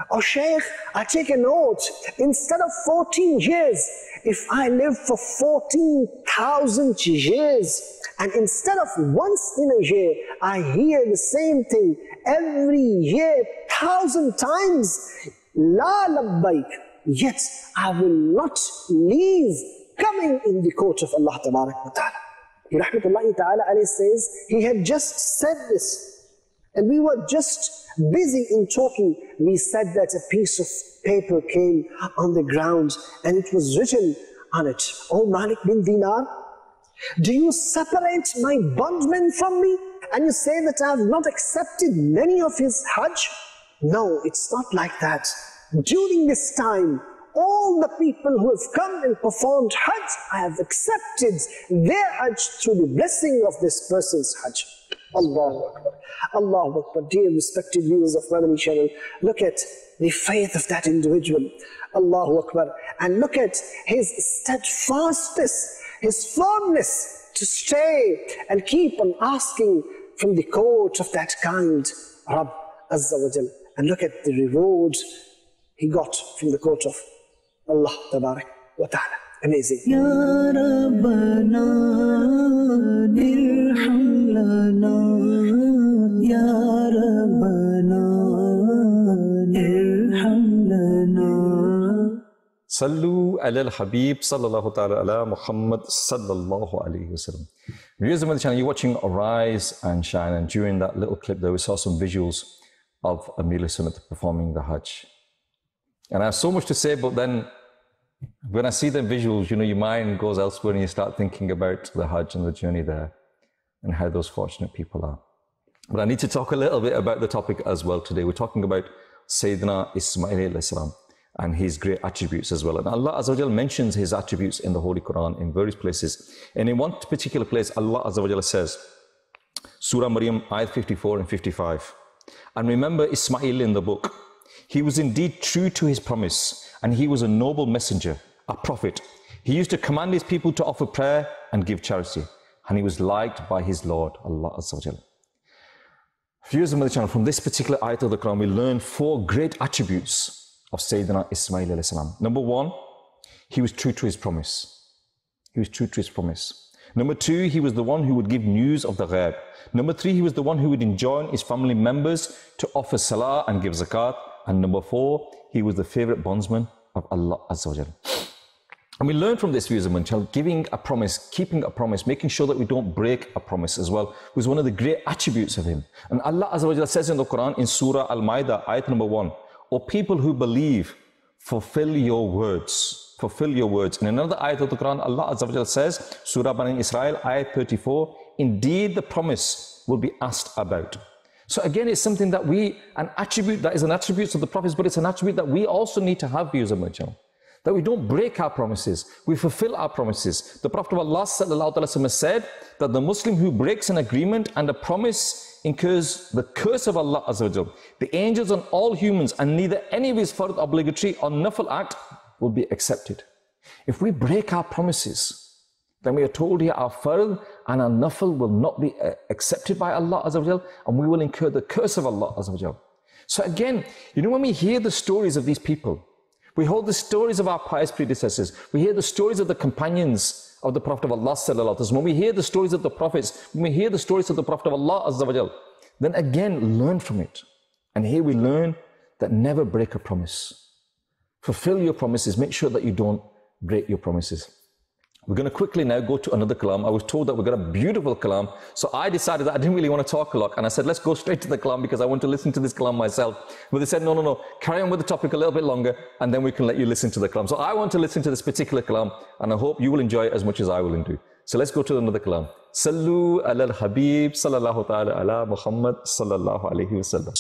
Oh Shaykh, I take a note. Instead of 14 years, if I live for 14,000 years, and instead of once in a year, I hear the same thing every year, thousand times, La labbaik, yet I will not leave coming in the court of Allah ta'ala. Rahmatullahi ta'ala says, he had just said this, and we were just busy in talking. We said that a piece of paper came on the ground and it was written on it, O Malik bin Dinar, do you separate my bondman from me? And you say that I have not accepted many of his Hajj? No, it's not like that. During this time, all the people who have come and performed Hajj, I have accepted their Hajj through the blessing of this person's Hajj. Allahu Akbar. Allahu Akbar. Dear respected viewers of Madani channel, look at the faith of that individual. Allahu Akbar. And look at his steadfastness, his firmness to stay and keep on asking from the court of that kind, Rabb Azza wa Jal and look at the rewards he got from the court of Allah Tabarak wa Ta'ala. Amazing. Ya Rabbana nirham Ya Rabbana nirham Sallu ala al-Habib sallallahu ta'ala ala Muhammad sallallahu alayhi wasallam. Viewers of the channel, you're watching Arise and Shine and during that little clip there we saw some visuals of Amir Sunnat performing the Hajj. And I have so much to say, but then when I see the visuals, you know, your mind goes elsewhere and you start thinking about the Hajj and the journey there and how those fortunate people are. But I need to talk a little bit about the topic as well today. We're talking about Sayyidina Ismail salam and his great attributes as well. And Allah Azza mentions his attributes in the Holy Quran in various places. And in one particular place, Allah Azza says, Surah Maryam, ayat 54 and 55. And remember Ismail in the book. He was indeed true to his promise, and he was a noble messenger, a prophet. He used to command his people to offer prayer and give charity, and he was liked by his Lord, Allah Azza wa. Viewers of the channel, from this particular ayat of the Quran, we learn four great attributes of Sayyidina Ismail. Number one, he was true to his promise. He was true to his promise. Number two, he was the one who would give news of the ghaib. Number three, he was the one who would enjoin his family members to offer salah and give zakat. And number four, he was the favorite bondsman of Allah Azza wa. And we learn from this, views of Munchal, giving a promise, keeping a promise, making sure that we don't break a promise as well, was one of the great attributes of him. And Allah Azza wa says in the Quran, in Surah Al-Ma'idah, ayat number one, O people who believe, fulfill your words. Fulfill your words. In another ayat of the Quran, Allah Azza says, Surah Bani Israel, ayat 34, Indeed, the promise will be asked about. So again, it's something that we, an attribute that is an attribute of the prophets, but it's an attribute that we also need to have, views of that we don't break our promises, we fulfill our promises. The Prophet of Allah said that the Muslim who breaks an agreement and a promise incurs the curse of Allah The angels and all humans and neither any of his fard obligatory or nafil act will be accepted. If we break our promises, then we are told here our fard and our nafil will not be uh, accepted by Allah Azza and we will incur the curse of Allah Azza So again, you know when we hear the stories of these people, we hold the stories of our pious predecessors. We hear the stories of the companions of the Prophet of Allah. Sallallahu When we hear the stories of the prophets, when we hear the stories of the Prophet of Allah, then again learn from it. And here we learn that never break a promise. Fulfill your promises. Make sure that you don't break your promises. We're going to quickly now go to another kalam. I was told that we've got a beautiful kalam. So I decided that I didn't really want to talk a lot. And I said, let's go straight to the kalam because I want to listen to this kalam myself. But they said, no, no, no, carry on with the topic a little bit longer and then we can let you listen to the kalam. So I want to listen to this particular kalam and I hope you will enjoy it as much as I will do. So let's go to another kalam. Sallu ala al-Habib sallallahu ta'ala ala Muhammad sallallahu alayhi wa sallam.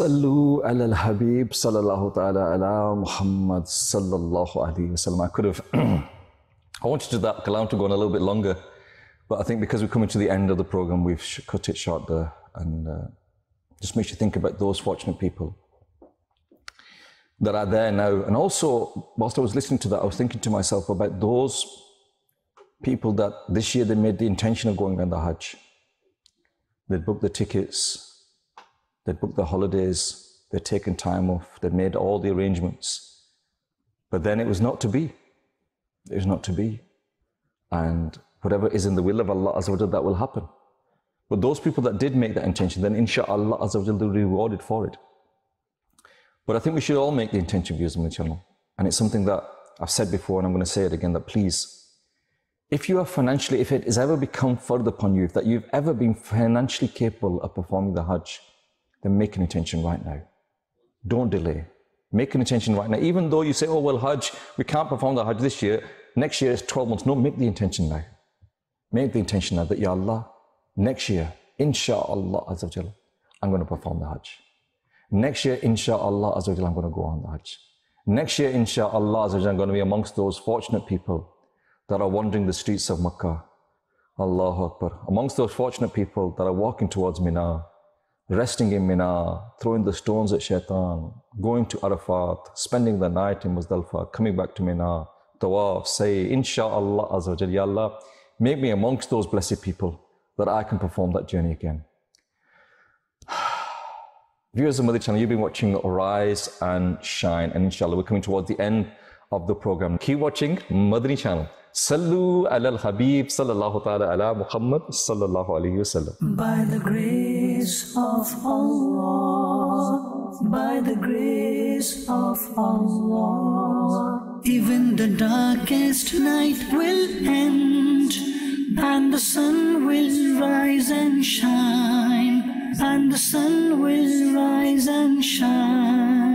Sallu ala al-Habib sallallahu ta'ala ala Muhammad sallallahu alayhi. I could have, I wanted to that kalam to go on a little bit longer, but I think because we're coming to the end of the program, we've cut it short there and uh, just makes you think about those fortunate people that are there now. And also, whilst I was listening to that, I was thinking to myself about those people that this year they made the intention of going on the Hajj. They'd booked the tickets, they'd booked the holidays, they'd taken time off, they'd made all the arrangements. But then it was not to be. It was not to be. And whatever is in the will of Allah Azza that will happen. But those people that did make that intention, then inshallah Azza they'll be rewarded for it. But I think we should all make the intention viewers on the channel. And it's something that I've said before and I'm going to say it again that please, if you are financially, if it has ever become further upon you, if that you've ever been financially capable of performing the Hajj, then make an intention right now. Don't delay. Make an intention right now. Even though you say, oh, well, Hajj, we can't perform the Hajj this year, next year is 12 months. No, make the intention now. Make the intention now that, Ya Allah, next year, insha'Allah, Azza I'm going to perform the Hajj. Next year, insha'Allah, Azza I'm going to go on the Hajj. Next year, insha'Allah, Azza I'm going to be amongst those fortunate people that are wandering the streets of Makkah. Allahu Akbar. Amongst those fortunate people that are walking towards Mina, resting in Mina, throwing the stones at Shaitan, going to Arafat, spending the night in Muzdalifah, coming back to Mina, tawaf, say, Insha'Allah Azza Ya Allah, make me amongst those blessed people that I can perform that journey again. Viewers of Madani Channel, you've been watching Rise and Shine, and inshallah, we're coming towards the end of the program. Keep watching Madani Channel. Sallu ala al-Habib sallallahu ta'ala ala Muhammad sallallahu alayhi wasallam. By the grace of Allah, by the grace of Allah, even the darkest night will end, and the sun will rise and shine, and the sun will rise and shine.